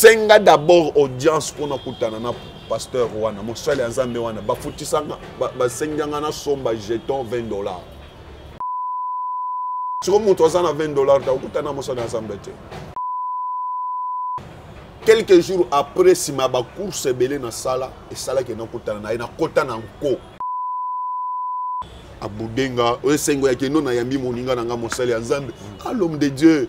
senga d'abord audience mpo nakutana na pasteur wana mosali ya nzambe wana bafutisanga basenganga nasomba jeton 20 dollar siko moto aza na 20 dollar takokutana na mosali ya nzambe te quelques jours après nsima ya bacourse ebele nasala esalaki nakutana na ye nakota na nko abudenga oyo esengo ya kendo nayambi moninga na ngai mosali ya nzambe alom ah, de dieu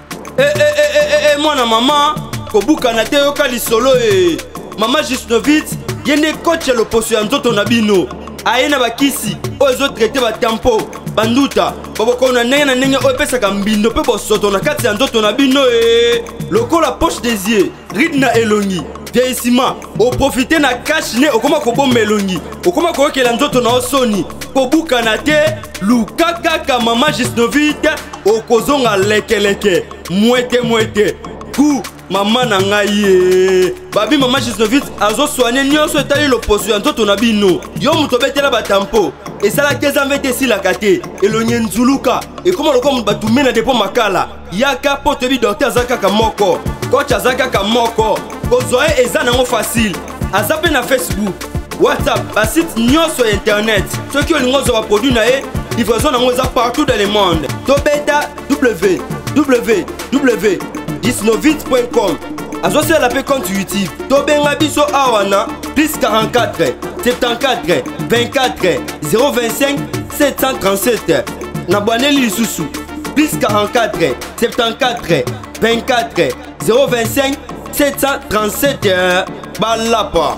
e, e, e, e, e, e, mwana mama kobukana te yoka lisolo e mama jusnovitz ye nde coach ya loposo ya nzoto na bino aye na bakisi oyo ezotraite batampo banduta babokolo na ndenge na ndenge oyo epesaka mbindo mpe bosoto na kati ya nzoto na bino e lokola poche des yeux ride na elongi deisima oprofite na kashe ne okoma kobomba elongi okoma koyokela nzoto na yo soni kobukana te luka kaka mama gisnovite okozonga lekeleke mwete mwete gu mama na ngai ye babi mama gisnovite azoswane nyonso etali loposo ya nzoto na bino yo moto obetela batampo esalaki ezambe te esilaka te elongi enzuluka ekoma lokola moto batumbe na depo makala yaka mpo toyebi dokter aza kaka moko coach aza kaka moko kozwa ye eza nango facile aza mpe na facebook whatsapp basite nyonso ya internet soki olingi ozwa baproduit na ye livraison nango eza partout dans le monde tobeta www disnovit.com azosala mpe compte youtube tobenga biso awa na plus 44 74 24 025 737 na bwaneli lisusu plus 44 74 24 025 737 balapa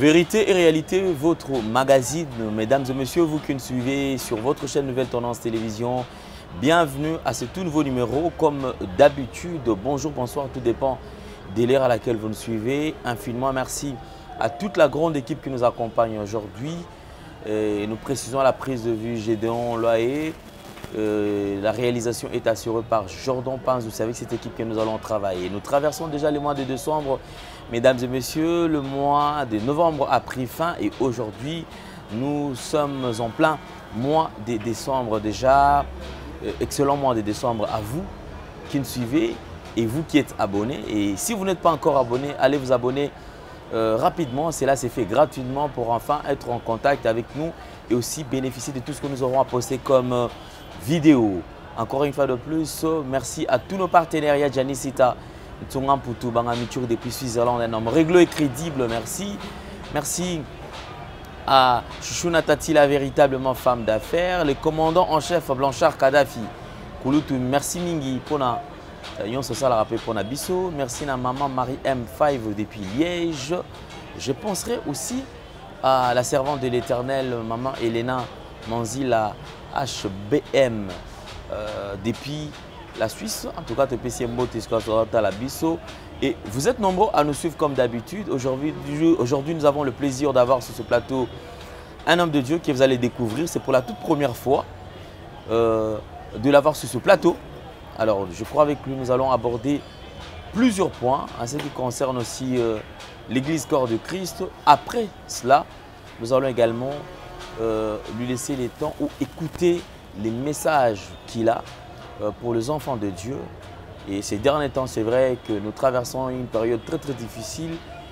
Vérité et réalité, votre magazine, mesdames et messieurs, vous qui nous suivez sur votre chaîne Nouvelle Tendance Télévision, bienvenue à ce tout nouveau numéro. Comme d'habitude, bonjour, bonsoir, tout dépend de l'ère à laquelle vous nous suivez. Infiniment merci à toute la grande équipe qui nous accompagne aujourd'hui. Nous précisons la prise de vue Gédéon Loyer, euh, la réalisation est assurée par Jordan Pins. Vous savez que cette équipe que nous allons travailler. Nous traversons déjà le mois de décembre. Mesdames et messieurs, le mois de novembre a pris fin et aujourd'hui, nous sommes en plein mois de décembre déjà. Euh, excellent mois de décembre à vous qui nous suivez et vous qui êtes abonnés. Et si vous n'êtes pas encore abonné, allez vous abonner euh, rapidement. Cela s'est fait gratuitement pour enfin être en contact avec nous et aussi bénéficier de tout ce que nous aurons à poster comme euh, vidéo. Encore une fois de plus, euh, merci à tous nos partenaires Janicita, Tsungampu Bangamitur depuis Switzerland, un homme réglo et crédible, merci. Merci à Chouchouna Tatila, véritablement femme d'affaires, le commandant en chef Blanchard Kadhafi. merci Mingi pour euh, la Merci à maman Marie M5 depuis Liège. Je penserai aussi à ah, la servante de l'Éternel, maman Elena Manzila HBM, euh, depuis la Suisse. En tout cas, TPC la Bisso. Et vous êtes nombreux à nous suivre comme d'habitude. Aujourd'hui, nous avons le plaisir d'avoir sur ce plateau un homme de Dieu que vous allez découvrir. C'est pour la toute première fois euh, de l'avoir sur ce plateau. Alors, je crois avec lui, nous allons aborder plusieurs points en ce qui concerne aussi euh, l'Église corps de Christ. Après cela, nous allons également euh, lui laisser les temps ou écouter les messages qu'il a euh, pour les enfants de Dieu. Et ces derniers temps, c'est vrai que nous traversons une période très très difficile.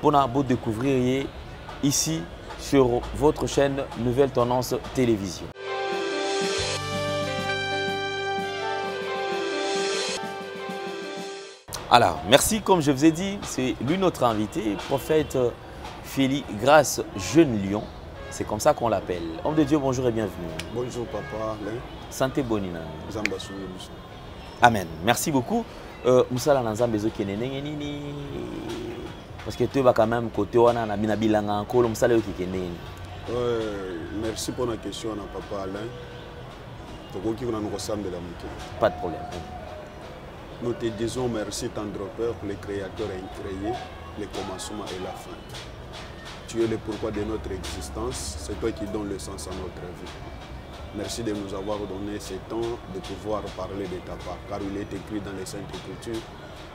pour beau découvrir ici sur votre chaîne Nouvelle Tendance Télévision. Alors, merci, comme je vous ai dit, c'est lui notre invité, prophète Félix Grâce Jeune Lion. C'est comme ça qu'on l'appelle. Homme de Dieu, bonjour et bienvenue. Bonjour papa. Alain. Hein? Santé bonina. amen merci beaucoup euh, mosala na nzambe ezokende ndenge nini parce que toyebaka même côté wana na bina bilanga nkolo mosala eyokike ndenge nini euh, merci mpo na question wana papa alain tokoki nanu kosambela moke pas de problème nous te disons merci tendre peur le créateur incréé le commencement et la fin tu es le pourquoi de notre existence c'est toi qui donne le sens à notre vie Merci de nous avoir donné ce temps de pouvoir parler de ta part, car il est écrit dans les Saintes Écritures,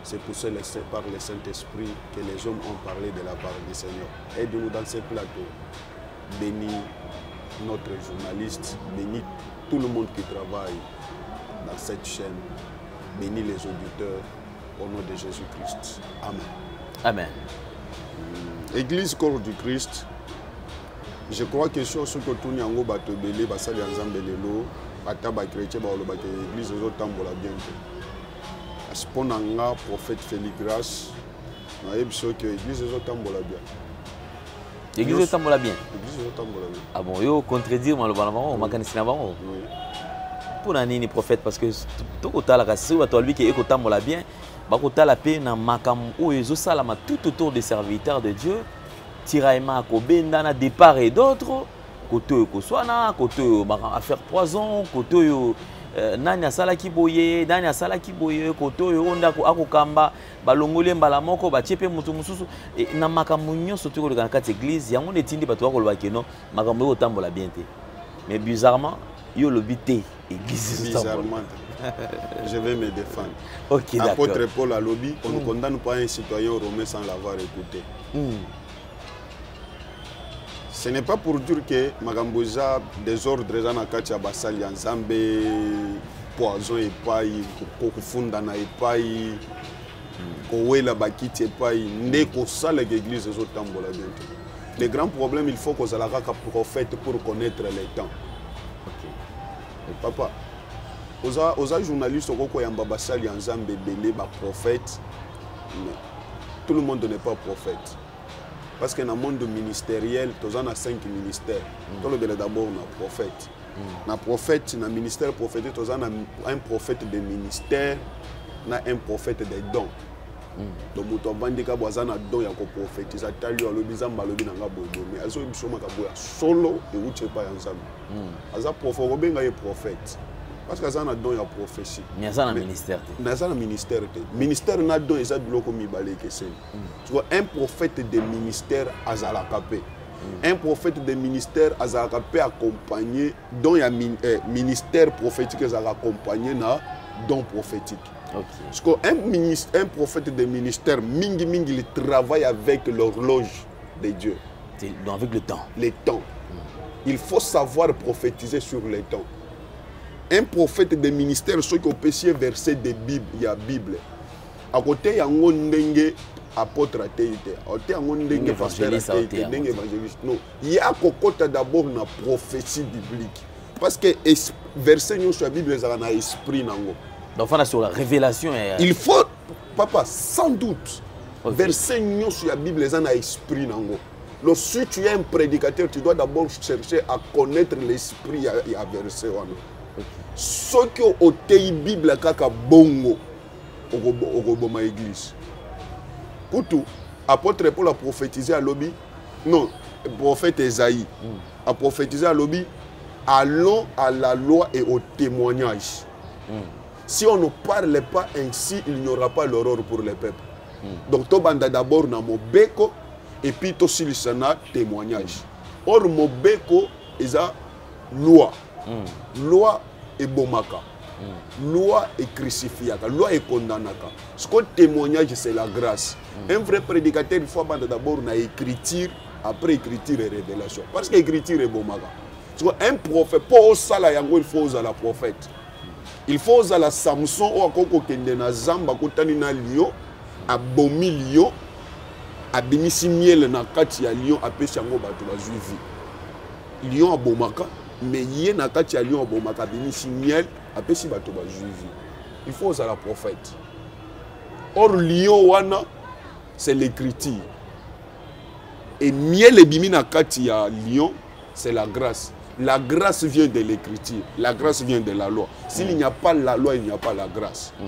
c'est pour que par le Saint-Esprit que les hommes ont parlé de la part du Seigneur. Aide-nous dans ce plateau. Bénis notre journaliste, bénis tout le monde qui travaille dans cette chaîne, bénis les auditeurs, au nom de Jésus-Christ. Amen. Amen. Église corps du Christ, je crois question soki otuni yango bato ebele basali ya nzambe lelo ata bachrétien bakolobaka église ezotambola bien te kasi mpo na nga prophète feli grace nayebi soki ke église ezotambola bien église ezotambola bien église ezotambola bien ah bon yo contredire maloba na bango makanisi na bango mpo na nini prophète parce que tokotala kasi soki bato balobi ke ekotambola bien bakotala mpe na makambo oyo ezosalama tout autour de serviteur de dieu tiraillement akobendana de part et d'autre kote oyo koswana kote oyo affaire poison kote oyo euh, nani asalaki boye nani asalaki boye kote oyo oyo nde akokamba balongoli ye mbala moko batie mpe moto mosusu e, na makambo nyonso toki koleka na kati eglize yango nde etindi bato bakolobaki no makambo ekotambola bien te mais bizarrement yo olobi te bizarrement je vais me défendre okay, apôtre paul alobi on ne mm. condamne pas un citoyen romain sans l'avoir écouté mm. ce n'est pas pour dire que makambo eza desordre eza na kati ya basali ya nzambe poison epai kokufundana epai kowela bakiti epai nde kosalaka eglize ezotambola bien te Le grand problème, il faut que Zalakaka prophète pour connaître les temps. Okay. Et papa, oza, oza journaliste okoko yamba basali ya nzambe ebele baprophète mais tout le monde n'est pas prophète parce que na monde ministériel toza na 5 ministères mm. tolobela d'abord na prophète mm. na prophète na ministère prophétique toza na un prophète de ministère na un prophète des dons to moto avandi ka bo aza na don ya koprofetize atali oyo alobi nzambe alobi na ngai boye boye mai azoyebi biso makambo ya solo euti epai ya nzambe hmm. aza profe okobenga ye prophète parce que aza na don ya prophétie mais aza na ministère te mais aza na ministère te ministère na don eza biloko mibale ekeseni hmm. un prophète de ministère azalaka mpe hmm. un prophète de ministère azalaka mpe accompagné don ya min, eh, ministère prophétique ezalaka accompagne na don prophétique okay. parce que un, ministre, un prophète de ministère mingi mingi il travaille avec l'horloge de Dieu donc avec le temps le temps mm. il faut savoir prophétiser sur le temps un prophète de ministère soki opesi ye verset de bible ya bible akoteya yango ndenge apôtre ateyi te akoteya yango ndenge pasteur ateyi te ndenge évangéliste non ya kokota d'abord na prophétie biblique parce que verset nyonso ya bible ezalaka na esprit nango donc fana sur la révélation ya... il faut papa sans doute okay. verset nyonso ya bible eza na esprit nango donc si tu es un prédicateur tu dois d'abord chercher à connaître l'esprit ya, ya verset wana okay. soki oteyi bible kaka bongo okoboma église kutu apôtre paul aprophétise alobi non prophète esaïe mm. aprophétise alobi allons à la loi et au témoignage mm. si on ne parle pas ainsi il n'y aura pas l'aurore pour les peuples mm. donc tobanda d'abord na mobeko et puis tosilisa na témoignage or mobeko eza loi mm. loi ebomaka mm. loi ecrucifiaka loi ekondanaka siko témoignage c'est la grâce mm. un vrai prédicateur il faut abanda d'abord na écriture après écriture et révélation parce que écriture ebomaka siko un prophète mpo osala yango il faut ozala prophète il faut ozala samson oyo akoki kokende na zamba akutani na lion abomi lion abimisi miele na kati ya lion apesi yango bato bazwi vie lion abomaka mais ye na kati ya lion abomaka abimisi miel apesi bato bazwi vi il faut ozala prophète or lion wana c'est l'écriture et miel ebimi na kati ya lion c'est la grâce la grâce vient de l'écriture la grâce vient de la loi s'il n'y a pas la loi il n'y a pas la grâce mm.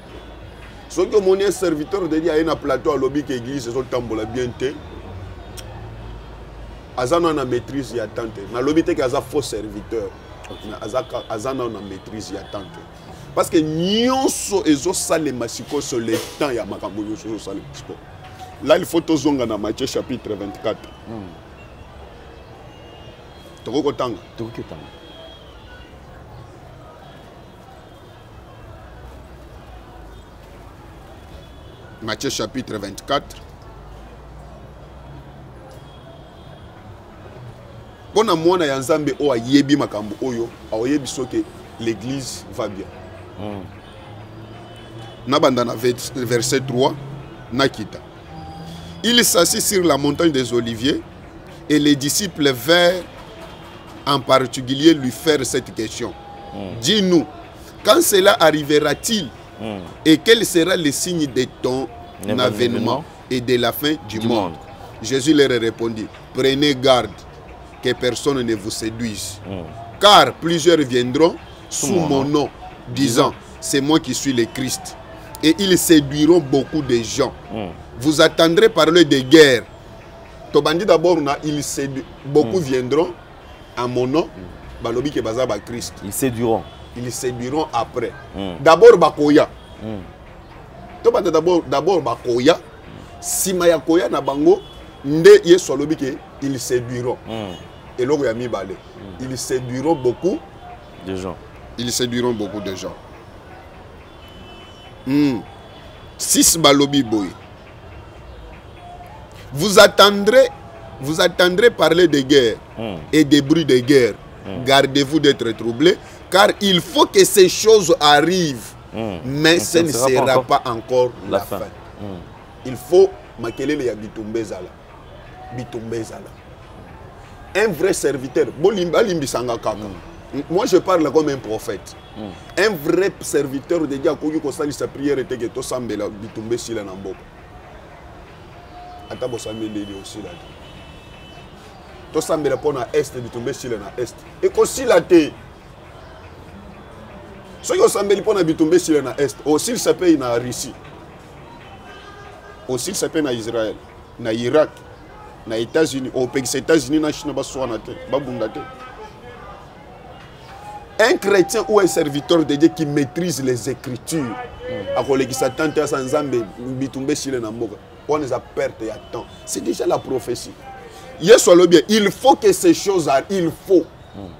soki omoni un serviteur de dieu aye na plateau alobi ke église ezotambola bien te aza nano na maîtrise ya temps te nalobi te ke aza faux serviteur aza nano na maîtrise ya temps te parce que nyonso ezosalema sikoyo sur le temps ya makambo nyonso ezosalema sikoyo là il faut tozonga na matthieu chapitre 24 mm. tokoki kotanga tokoki kotanga Matthieu chapitre 24. mpo na mwana ya nzambe oyo ayebi makambo oyo aoyebi soki l'église va bien mm. nabanda na verset 3 nakita il s'assit sur la montagne des oliviers et les disciples vinrent en particulier lui faire cette question hmm. dis-nous quand cela arrivera-t-il hmm. et quel sera le signe de ton avènement et de la fin du, monde Jésus leur répondit prenez garde que personne ne vous séduise. Mm. Car plusieurs viendront sous mon nom, disant, c'est moi qui suis le Christ. Et ils séduiront beaucoup de gens. Mm. Vous attendrez parler de guerre. tobandi d'abord na il se beaucoup mm. viendront à mon nom mm. balobi ke baza ba Christ ils séduiront ils séduiront après mm. d'abord bakoya mm. tobanda d'abord d'abord bakoya nsima ya koya na bango nde yesu alobi ke ils séduiront mm. eloko ya mibale mm. ils séduiront beaucoup de gens ils séduiront beaucoup de gens mm. six balobi boye vous attendrez vous attendrez parler de guerre hmm. et des bruits de guerre gardez-vous d'être troublés car il faut que ces choses arrivent mais ce ne sera pas encore, la, fin, il faut makelele ya à la un vrai serviteur moi je parle comme un prophète Hmm. Un vrai serviteur de Dieu akoki kosalisa prière te ke tosambela bitumba esila na mboka. Ata bosambeleli osila te. Tosambela mpo na est bitumba esila na est. Ekosila te. soki osambeli mpo na bitumba esila na est osilisa mpe na russie osilisa mpe na israel na irak na états-unis opekisa états-unis na chine baswana te babunda te un chrétien ou un serviteur de dieu qui maîtrise les écritures hmm. akolekisa temps te asa nzambe bitumba esile na mboka wana eza perte ya temps c'est déjà la prophétie yesu alobi il faut que ces choses a il faut hmm.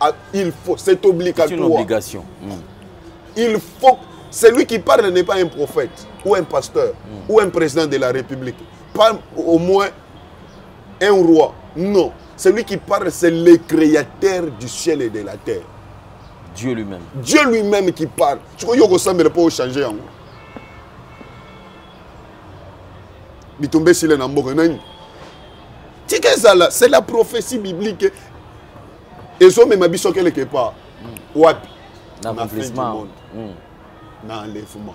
ah, il faut c'est obligatoire une obligation hmm. il faut celui qui parle n'est pas un prophète ou un pasteur ou un président de la république pas au moins un roi non celui qui parle c'est le créateur du ciel et de la terre dieu lui-même dieu lui-même qui parle sikoyo yo okosambela mpo ochange yango bitumba esila na mboka nani tika ezala c'est la prophétie biblique ezomema biso keleke part hmm. wapi na fin du monde hmm. na enlèvement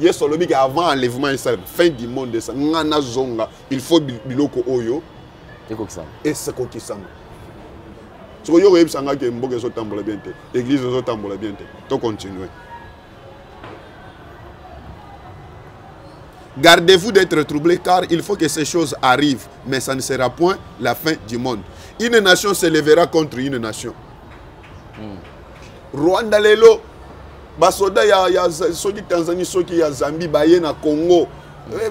yesu alobi ke avant enlèvement esalema fin du monde esa nga nazonga il faut biloko oyo ekokisama esekokisama soki yo okoyebisa ngai ke mboka ezotambola bien te église ezotambola bien te to continue Gardez-vous d'être troublé car il faut que ces choses arrivent, mais ça ne sera point la fin du monde. Une nation se lèvera contre une nation. Hmm. Rwanda lelo, basoda ya, ya soki Tanzanie, soki ya Zambie, baye na Congo. Hmm. Eh,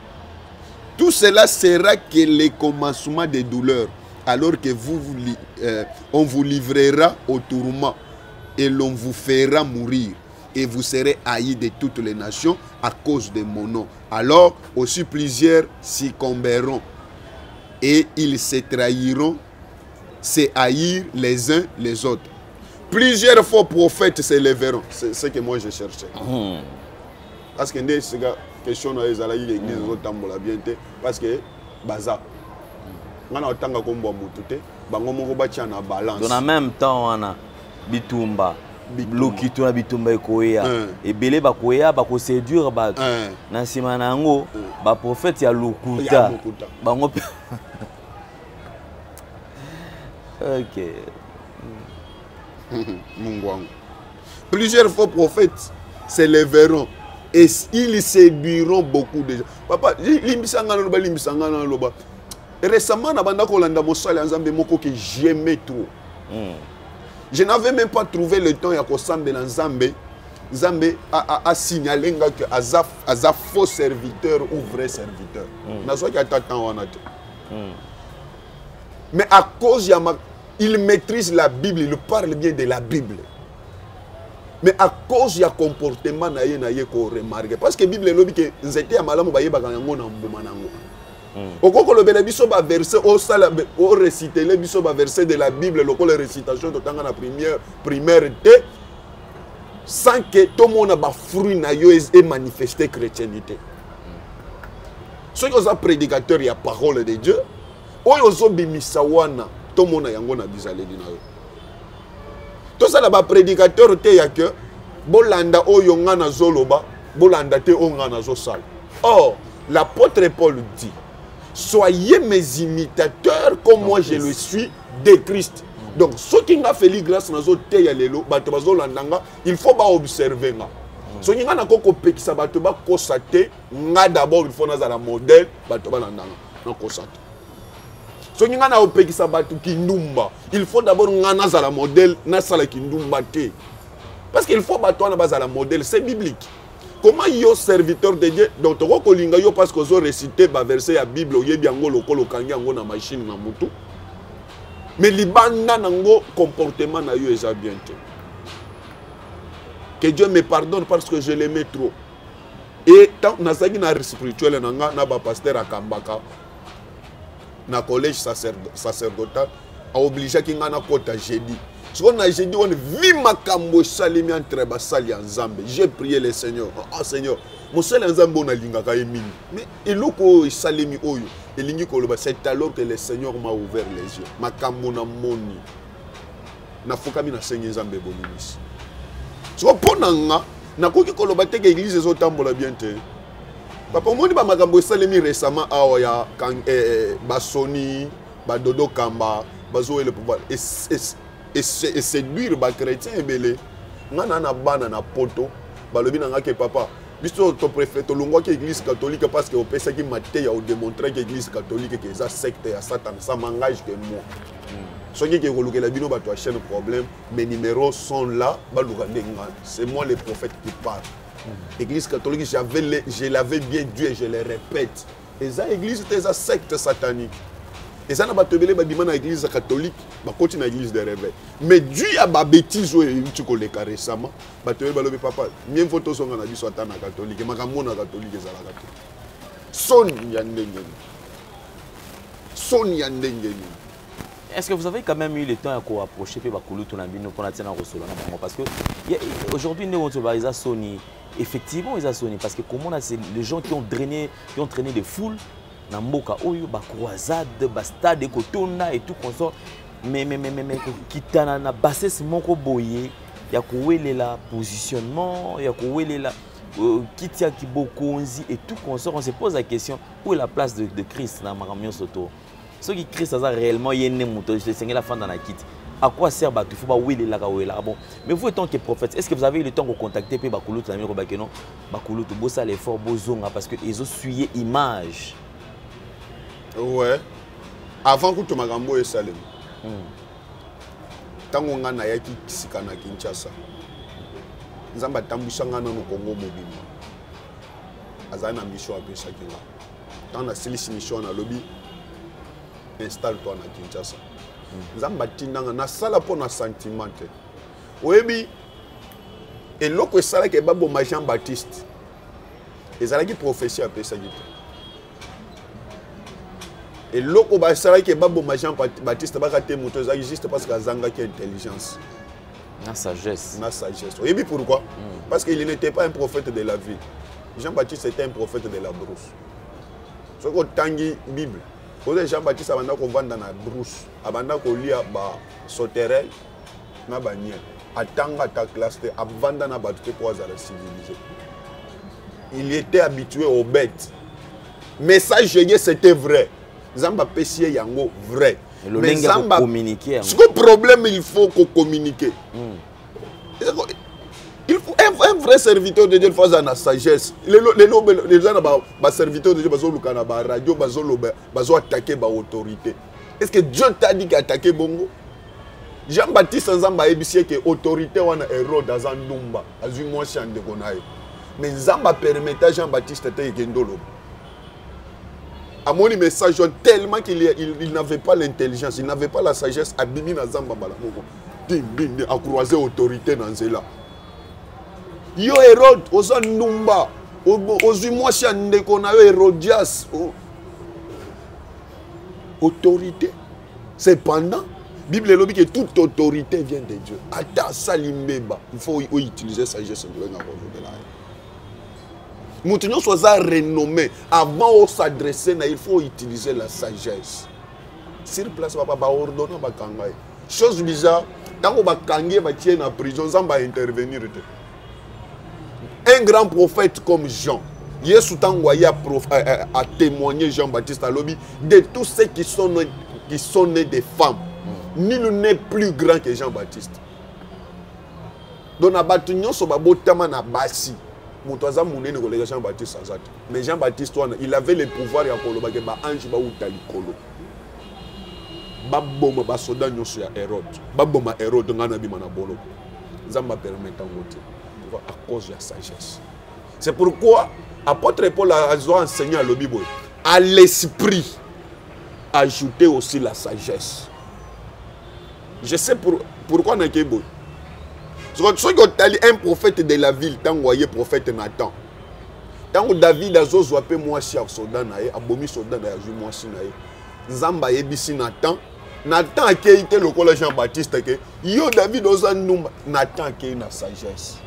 tout cela sera que le commencement des douleurs alors que vous, euh, on vous livrera au tourment et l'on vous fera mourir et vous serez haïs de toutes les nations à cause de mon nom. Alors aussi plusieurs succomberont et ils se trahiront, se haïr les uns les autres. Plusieurs faux prophètes s'élèveront. C'est ce que moi je cherchais. Oh. parce que nde sika question na yo ezalaki ke église ezotambola bien te parce que baza ngai na otanga kombwa motu te bango moko batya na balance na même temps wana bitumba lokito na bitumba ekoya eh. ebele bakoya bakoseduire bato eh. na nsima na yango eh. baprofete ya lokuta bango mpe ok mungu wangu plusieurs faux prophètes se leveront et ils séduiront beaucoup de gens papa limbisa ngai naloba limbisa ngai naloba récemment nabanda kolanda mosali ya nzambe moko ke j'aimais trop mm. je n'avais même pas trouvé le temps ya kosambela nzambe nzambe asignale nga ke aza, aza faux serviteur ou vrai serviteur mm. nazwaki ata temps wana te mm. mais à cause ya ma... il maîtrise la bible il parle bien de la bible mais à cause ya comportement na ye na ye koremarke parce que bible elobi ke nzete ya malamu bayebaka yango na mbuma na yango hmm. okoki kolobela biso baverse osala orecitele biso baverse de la bible lokola récitation totanga na primaire, primaire te sans ke tomona bafruit na yo emanifeste chrétienité soki oza prédicateur ya parole de dieu oyo ozobimisa wana tomona yango na bizaleli na yo tosala baprédicateur te ya ke bolanda oyo ngai nazoloba bolanda te oyo ngai nazosala or l'apôtre paul dit soyez mes imitateurs comme moi je le suis de christ donc soki nga feli grâce nazoteya lelo bato bazolanda nga il faut ba observer nga soki nga nako kopekisa bato bakosa te nga d'abord il faut nazala modèle bato balandanga nakosa te soki nga nakopekisa bato kindumba il faut d'abord nga nazala modèle nasala kindumba te parce qu'il faut bato wana bazala modèle c'est biblique comment yo serviteur de dieu donc tokoki kolinga yo parce que ozo récite baverse ya bible oyebi yango lokola okangi yango na machine na motu mais libanda nango comportement na yo eza bien te que dieu me pardonne parce que je l'aimais trop et nazalaki na spirituel na nga na bapaster akambaka na collège sacerdotal aobligeaki ngai nakɔta jeudi sikoyo na jeudi wana vi makambo esalemi entre basali ya nzambe je prie le seigneur ah seigneur mosali ya nzambe oyo nalingaka ye mingi mais eloko oyo esalemi oyo elingi koloba c'est alors que le seigneur m'a ouvert les yeux makambo na moni nafukami nasengi nzambe ebonimisi soko mpo na nga nakoki koloba te ke eglize ezotambola bien te papa omoni bamakambo esalemi récemment awa ya eh, eh, basoni badodo kamba bazoyele pouvoir eséduire bachrétien ebele ngai na na bana na poto balobi na ngai ke papa biso topréfère tolongwaki église catholique parce que opesaki mateya odemontraki église catholique ke eza secte ya satan ça mangage que moi soki eke kolukela bino bato ya chaîne problème mes numéros sont là baluka nde ngai c'est moi le prophète qui parle mm. église catholique j'avais je l'avais bien dû et je le répète eza église te eza secte satanique eza na bato ebele babima na église catholique bakoti na église de réveil mais du ya babétise oyo euti koleka récemment bato ebele balobi papa mie mfo tozonga na biso ata na catholique makambo na catholique ezalaka te soni ya ndenge nini soni ya ndenge nini est-ce que vous avez quand même eu le temps ya koapproche mpe bakulutu na bino mpona ntina kosolo na bango parce que aujourd'hui nde oyo toloba eza soni effectivement eza soni parce que komona c'est les gens qui ont drainé qui ont traîné des foules na mboka oyo bacroisade bastade ekotonda et tout consort mais mais mais mais kokitana na bassesse moko boye ya kowelela positionnement ya kowelela euh, kiti ya kibokonzi et tout consort on se pose la question où est la place de, de christ na makambo nyonso to soki christ aza réellement ye nde moto esengeli afanda na kiti à quoi sert bato fo bawelelaka welaka bon mais vous étant que prophète est ce que vous avez eu le temps kocontacte mpe bakulutu na bino kobake non bakulutu bosala effort bozonga parce que ezosuye image ouais avant kutu makambo oyo esalema ntango hmm. ngai nayaki sika na kinshasa nzambe atambwisa ngai nano kongo mobimba azali na mission apesaki nga ntango nasilisi mission nalobi installe toi na kinshasa nzambe atindanga nasala mpo na sentiment te oyebi eloko esalaki ebaboma jean baptiste ezalaki prophesie apesaki te eloko basalaki ebaboma jean baptiste baka te moto ezalaki juste parce que azangaki intelligence na sagesse na sagesse oyebi pourquoi mm. parce qu'il n'était pas un prophète de la ville jean-baptiste était un prophète de la brousse soki otangi bible oza jean-baptiste abanda kovanda na brousse abanda kolia basoterel na baniel atanga ata classe te avanda na bato te mpo azala civilise il était habitué aux bêtes message ye c'était vrai nzambe apesi ye yango vrai lolenge ya kocommunike yango siko problème il faut kocommunike hmm. il faut un vrai serviteur de dieu il faut azala na sagesse lelo eza na baserviteur de dieu bazoluka na baradio bazoloba bazoatake baautorité est ce que dieu t'a dit qu'attaquer bongo jean baptiste nzambe ayebisi ye ke autorité wana hérode aza ndumba azwi mwasi ya ndeko na ye mais nzambe apermeta jean baptiste te ekende oloba amoni message wana tellement qu'il il, il n'avait pas l'intelligence il n'avait pas la sagesse abimi na zamba mbala moko dindindi acroise autorité na nzela yo herode oza ndumba ozwi mwasi ya ndeko na yo herodias autorité cependant bible elobi ke toute autorité vient de dieu ata asali mbeba il faut outiliser sagesse nzela na kolobela ye moto nyonso aza renommé avant osadresse na il faut utiliser la sagesse sur place papa baordona bakanga ye chose bizarre ntango bakangi ye batie na prison nzambe aintervenir te un grand prophète comme jean yesu ntango aye atémoigne euh, euh, jean baptiste alobi de tous ceux qui sont, qui sont nés des femmes mm. nul n'est plus grand que jean baptiste donc na bato nyonso babotama na basi moto aza monene koleka jean baptiste aza te mais jean baptiste wana il avait le pouvoir ya koloba ke baange bauta likolo baboma basoda nyonso ya herode baboma herode ngai nabima na boloko nzambe apermete yango te à cause ya sagesse c'est pourquoi apôtre paul azwa enseigne alobi boye à l'esprit ajouter aussi la sagesse je sais pour, pourquoi nakei boye soki otali un prophète de la ville ntango aye prophète nathan ntango david azozwa mpe mwasi ya soda na ye abomi soda na ye azwi mwasi na ye nzambe ayebisi nathan nathan akei te lokola jean baptiste ke yo david oza ndumba nathan akei na sagesse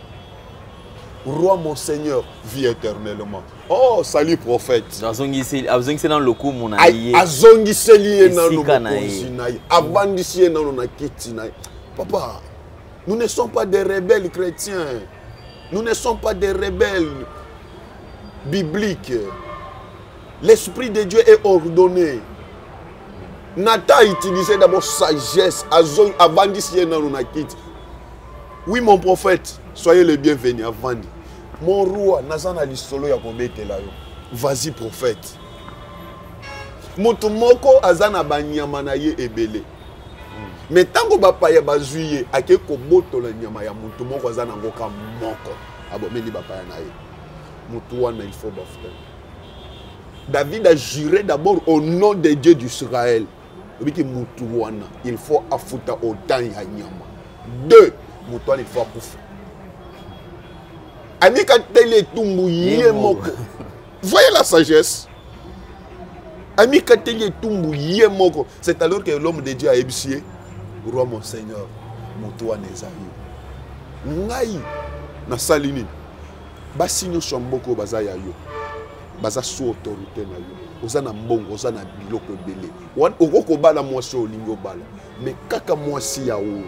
roi mon seigneur vie éternellement Oh, salut prophète. Azongiseli azongiseli na lokumu na ye. Azongiseli ye na lokumu na ye. Abandisi ye na na kiti na ye. Papa, nous ne sommes pas des rebelles chrétiens. Nous ne sommes pas des rebelles bibliques. L'esprit de Dieu est ordonné. Nathan a utilisé d'abord sagesse. Avandisi ye na na kiti. Oui mon prophète, soyez le bienvenu avandi. Mon roi, naza na lisolo ya kobetela yo. Vas-y prophète. Moto moko aza na banyama na ye ebele. me ntango bapaya bazwi ye ake kobotola nyama ya moto moko aza na ngoka moko abomeli bapaya na ye moto wana il faut bafutana David a juré d'abord au nom de Dieu d'Israël. oyebi te mutu wana il faut afuta otan ya nyama deux moto wana il faut akufa amikateli etumbu ye moko voyez la sagesse amikateli etumbu ye moko c'est alors que l'homme de dieu ayebisi ye roi mon seigneur moto wana eza yo ngai nasali nini basi nyonso ya mboka oyo baza ya yo baza sous autorité na yo oza na mbongo oza na biloko ebele okoki kobala mwasi oyo olingi obala me kaka mwasi ya uri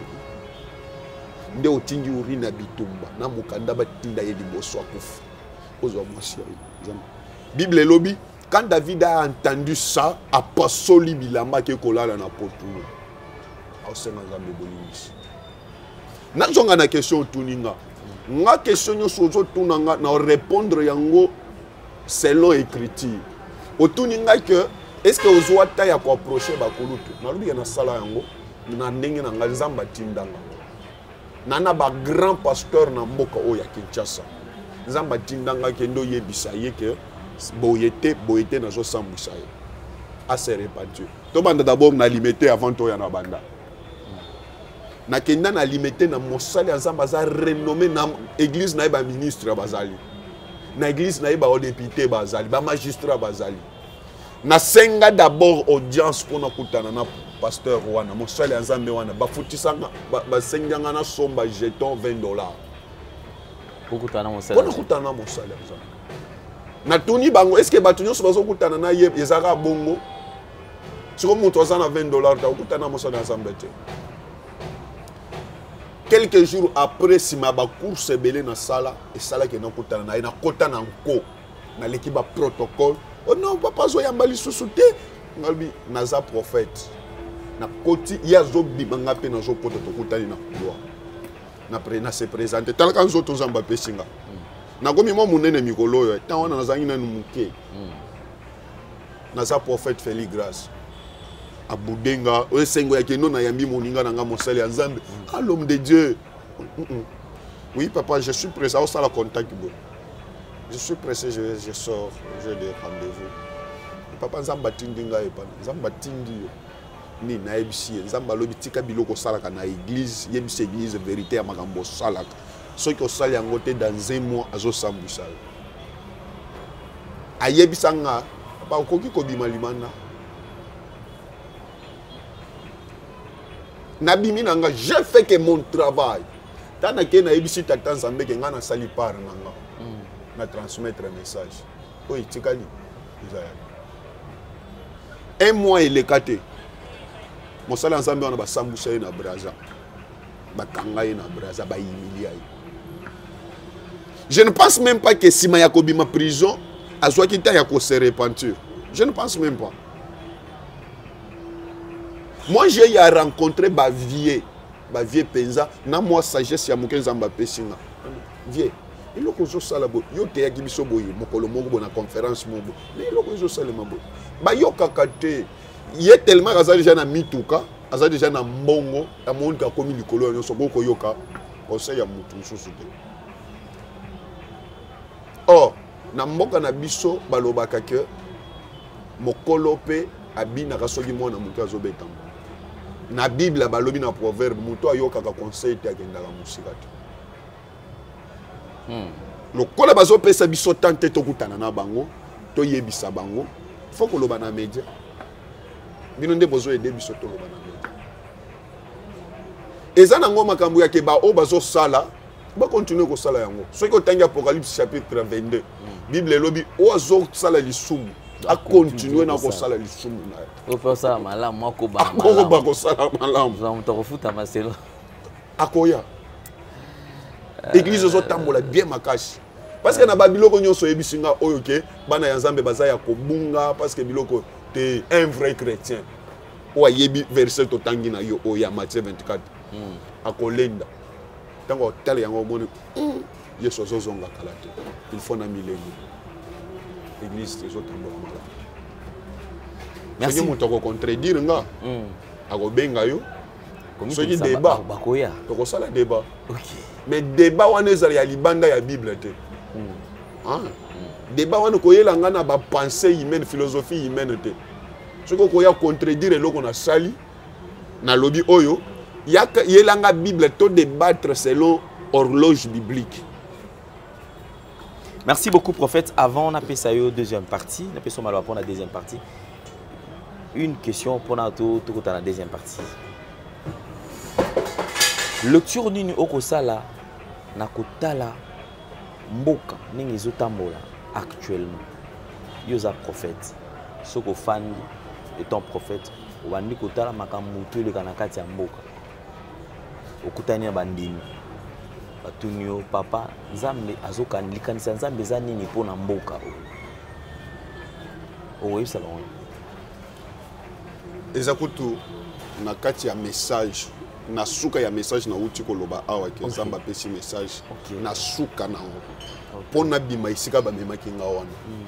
nde otindi uri na bitumba na mokanda batinda ye liboso akufa ozwa mwasi ya yo bible elobi Quand David a entendu ça, apasoli bilamba ake kolala na potulo. Aosenga Nzambe bolimbisi. Nazonga na question otuni nga. Nga question nyonso ozotuna nga na répondre yango selon écriture. Otuni nga que est-ce que ozwa ta ya koapproche bakulutu? Nalobi ke nasala yango na ndenge na nga Nzambe atinda nga. na na ba grand pasteur na mboka oyo ya kinshasa nzambe atinda ngai kende oyebisa ye ke boye te boye te nazosambwisa ye ase repentir tobanda dabord na limete avant toya na banda nakenda na limete na mosali ya nzambe aza renommé na église na ye baministre bazali na église na ye baodepute bazali bamagistrat bazali nasenga d'abord audience mpo nakutana na pasteur wana mosali ya nzambe wana bafutisanga basenganga nasomba jeton 20 dollar okutana mosali mpona kutana na mosali ya nzambe natuni bango estce bato nyonso bazokutana na ye ezalaka bongo siko moto aza na 20 dollar ta okutana na mosali ya nzambe te quelques jours après nsima ya bacourse ebele nasala esalaki nakutana na ye nakota na nko naleki ba protocole oh non papa azoyamba lisusu te nalobi naza prophète nakoti ye azobima nga mpe nazokota tokutani na couloir na se présente talaka nzoto nzambe apesi nga mm. nakomi mwa monene mikolo oyo ntango wana nazangi nanu moke mm. naza prophète feli grâce abude nga oyo esengo ya kendo nayambi moninga na nga mosali ya nzambe mm. alome de dieu Oui, papa, je suis pressé. ça la contact. Je suis pressé, je, je sors, j'ai des rendez-vous. Papa, Nzamba tindi ngai, Nzamba tindi yo. Ni na ebisi, Nzamba lobi tika biloko salaka na église, yebisi église vérité ya makambo salaka. Ceux qui osali yango te dans un mois azo sambisa. Ayebisa nga, papa okoki kobima limana. nabimi na nga je fait que mon travail ntango nakei nayebisi tata nzambe ke ngai nasali part na nga mm. na transmettre message oyo etikali ezalaki un mois eleka te mosala ya nzambe wana basambusa ye na braza bakanga ye na braza bahumilia ye je ne pense même pas ke nsima ya kobima prison azwaki ntan ya kose repentir je ne pense même pas moi j'ai ya rencontré bavie bavie mpenza na mwa sagesse ya moke nzambe apesi nga vie eloko ozosala boye yo teyaki biso boye mokolo moko boye na conférence moko boye na eloko ezosalema boye bayokaka te ye tellement aza deja na mituka aza deja na mbongo ya monika akomi likolo ya nyonso okoki koyoka conseil ya motu mosusu te or oh, na mboka na biso balobaka ke mokolo mpe abinaka soki mwana moke azobetama na biblia balobi na proverbe moto ayokaka conseil te akendaka mosika te hmm. lokola bazopesa biso tan te tokutana na bango toyebisa bango fo koloba na media bino nde bozoyede biso toloba na media eza nango makambo ya ke baoyo bazosala bakontinue kosala yango soki otangi apocalypse chapitre 22 bible elobi oyo azosala lisumu akontinue na kosala lisumu na yeakoba kosala malamuakofuta maselo akoya eglise ezotambola bien makasi parceke na babiloko nyonso oyebisi nga oyo ke bana ya nzambe baza ya kobunga parceke biloko te un vrai chrétien oyo ayebi verset totangi na yo oyo ya matie 24 akolenda ntango otali yango omoni hmm, yesu azozonga kala te il faut na milenge église ezotambola malamu soki moto akocontredire nga hmm. akobenga yo soki débat bakoya tokosala débat mais débat wana ezala ya libanda ya bible te hmm. ah. débat wana koyela nga na bapense humaine philosophie humaine te soki okoya contredire eloko nasali nalobi oyo yaka yelanga bible to débattre selon horloge biblique merci beaucoup prophète avant napesa yo deuxième partie napesa maloba mpo na deuxième partie une question mpo na tokota na deuxième partie lecture nini okosala na kotala mboka ndenge ezotambola actuellement yo oza prophète soki ofandi etant prophète obandi kotala makambo motu eleka na kati ya mboka okutani na bandimi batuni yo papa nzambe azolikanisa nzambe eza nini mpo na mboka oyo okoyebisa bango eza kutu na kati ya message na suka ya message nauti koloba awa ke nzambe okay. apesi message okay. na suka nango mpo okay. nabima esika bamemaki nga wana mm.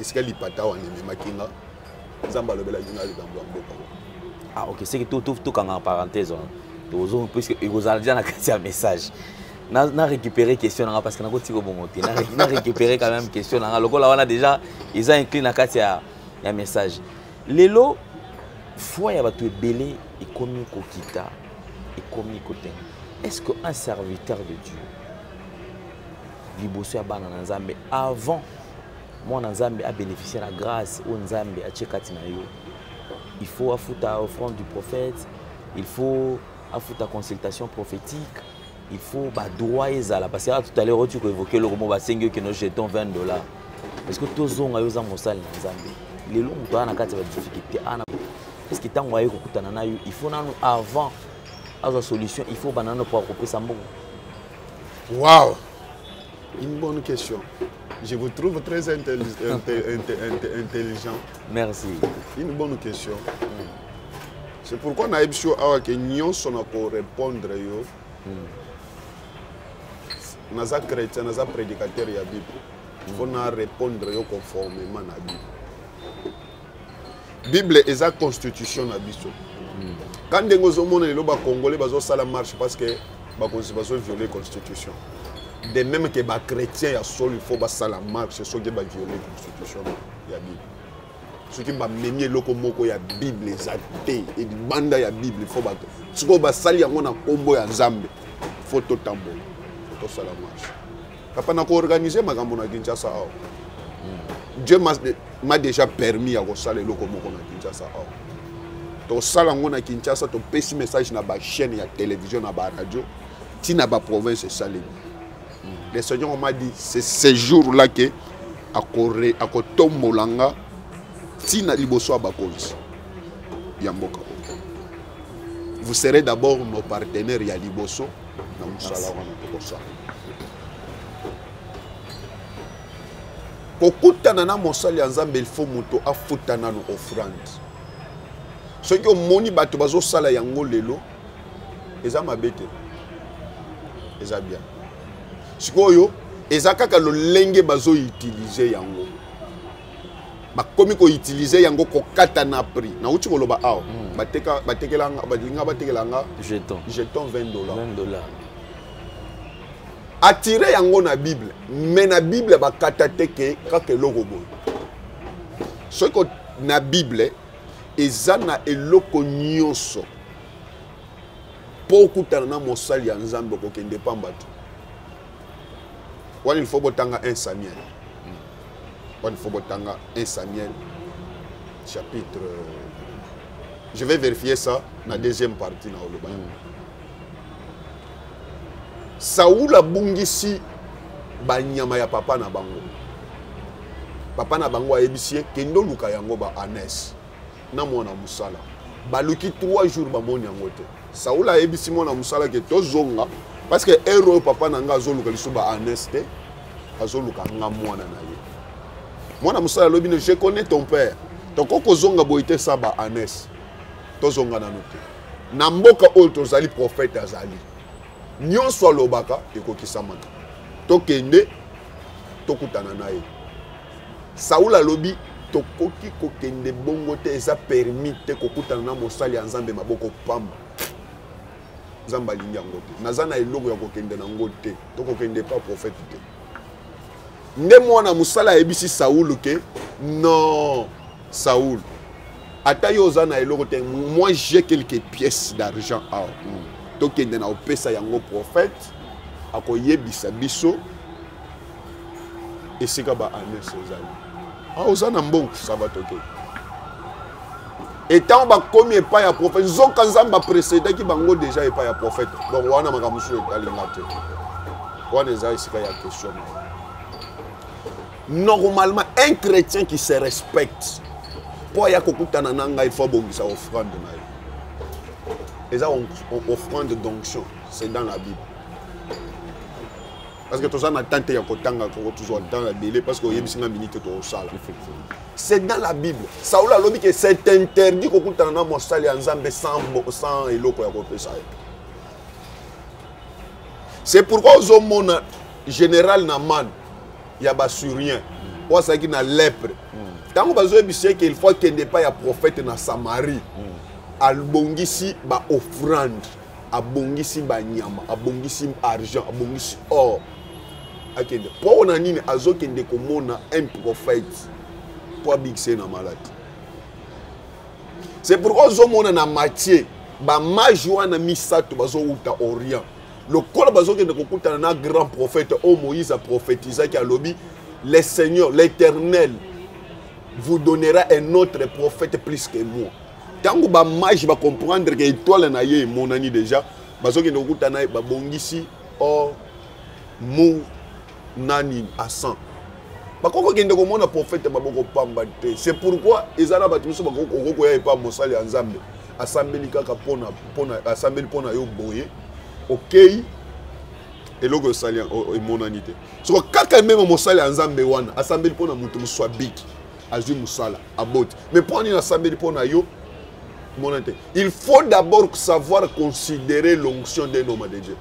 esika lipata wana ememaki nga nzambe alobelaki nga likambo ya mboka ah ok seke tokanga parenthèse wana tozo puisque ekozala deja na kati ya message na, na récupérer question nanga parce que nakotika obongo te na, na récupérer quand même question nanga lokola wana déjà eza inclus na kati ya, ya message lelo foi ya bato ebele ekomi kokita ekomi kotenga est ce que un serviteur de dieu liboso ya bana na nzambe avant mwana nzambe abénéficie na grâce oyo nzambe atye kati na yo il faut afuta offrande du prophète il faut afuta consultation prophétique il faut badroit ezala parce que ah, tout à l'heure otuko évoqué eloko mo basengi yo keno jeton 20 dollars parce que tozonga yo oza mosali na nzambe lelo moto aa na kati ya badifficulté ana parceke ntango aye kokutana na yo il faut nanu avant azwa solution il faut banano mpo akopesa mbongo Wow! Une bonne question. Je vous trouve très intelli inté inté inté intelligent. Merci. Une bonne question. Mm. C'est pourquoi na ebisio awa ke nyonso na ko répondre yo. Mm. Naza chrétien, naza prédicateur ya Bible. Mm. Faut na répondre yo conformément na Bible. bible eza constitution na biso hmm. ka ndenge ozomona lelo bacongolais bazosala marche parce que bakonzi bazoviole constitution de même ke bachrétien ya solo il faut basala marche soki baviole constitution ya bible soki bamemi eloko moko ya bible eza te libanda ya bible il faut bato sikoyo basali yango na nkombo ya nzambe faut totambola tosala marche papa na koorganize makambo na kinshasa awa dieu m'a déjà permis ya kosala eloko moko na kinshasa awa tosala yango na kinshasa topesi message na bachaîne ya télévision na baradio ntina baprovince esalemi le seigneur m'a dit c'est ce jour là ke akotombola nga ntina liboso ya bakonzi ya mboka vous serez d'abord nos partenaires ya liboso na mosala wana tokosala kokutana na mosali ya nzambe ilfo moto afuta nano offrande soki omoni bato bazosala yango lelo eza mabe te eza bien sikoyo eza kaka lolenge bazoutilize yango bakomi koutilize yango kokata na prix nauti koloba awa hmm. batekelanga balinga batekelanga jeton 20 dollar atire yango na bible me na bible bakata te ke kaka eloko boye soki na bible eza na eloko nyonso mpo okutana na mosali ya nzambe okokende pamba te wana ilfaut botanga 1 samuel wana ilfaut botanga 1 samuel chapitre je vais vérifier ça na deuxième partie na oloba yango saul abungisi banyama ya papa na bango papa na bango ayebisi ye kende oluka yango ba anes na mwana mosala baluki trois jours bamoni yango te saul ayebisi mwana mosala ke tozonga parce que heure oyo papa na ngai azoluka lisusu ba anes te azoluka nga mwana na ye mwana mosala alobi ne je connais ton père tokoki kozonga boye te sa ba anes tozonga nanu te na mboka oyo tozali profete azali nyonso alobaka ekokisamaka tokende tokutana na ye saul alobi tokoki kokende bongo te eza permis te kokutana na mosali ya nzambe maboko pamba nzambe alingi yango te naza na eloko ya kokende na yango te tokokende pa profete te nde mwana mosala ayebisi saulu ke non Saoul, ata yo oza na eloko te, moi j'ai quelques pièces d'argent awa. Mm. Tokende na opesa yango prophète, akoyebisa biso esika ba anes ezali. Ah, oza na mbongo, ça va toke. etango bakomi epai ya prophète nzoka nzambe apresedaki bango deja epai ya prophète donc wana makambo mosusu etali nga te wana eza esika ya question na normalement un chrétien qui se respecte mpo aya kokutana na ngai faut abongisa offrande na ye eza offrande d'onction c'est dans la bible parce que toza na temps te ya kotanga koko tozwa temps ya bele parce que oyebisi nga minute tokosala c'est dans la bible saul alobi ke c'est interdit kokutana na mosali ya nzambe sans eloko ya kopesa ye c'est pourquoi ozomona général na mane ya basurien oyo azalaki na lepre ntango bazoyebisa ye ke ilfaut akende epai ya profete na samarie abongisi baoffrande abongisi banyama abongisi argent abongisi or akende mpo na nini azokende komona un prophète mpo abikisa ye na maladi c'est pourquoi ozomona na matie bamage wana misato bazowuta orient lokola bazokende kokutana na grand prophète oyo moïse aprophétisaki alobi le seigneur l'éternel vous donnera un autre prophète plus que moi ntango bamage bacomprendre ke étoile na ye emonani déjà bazokende kokutana babongisi or mou nani à 100 bakoki kokende komona profete maboko pamba te c'est pourquoi eza na bato mosusu bakoki koya epa mosali ya nzambe asambeli kaka pona pona asambeli pona yo boye okei eloko esali emonani te soko kaka meme mosali ya nzambe wana asambeli pona moto mosusu abiki azwi mosala aboti mais mpo nini asambeli mpo na yo mona te il faut d'abord savoir considérer l'onction d'un homme de dieu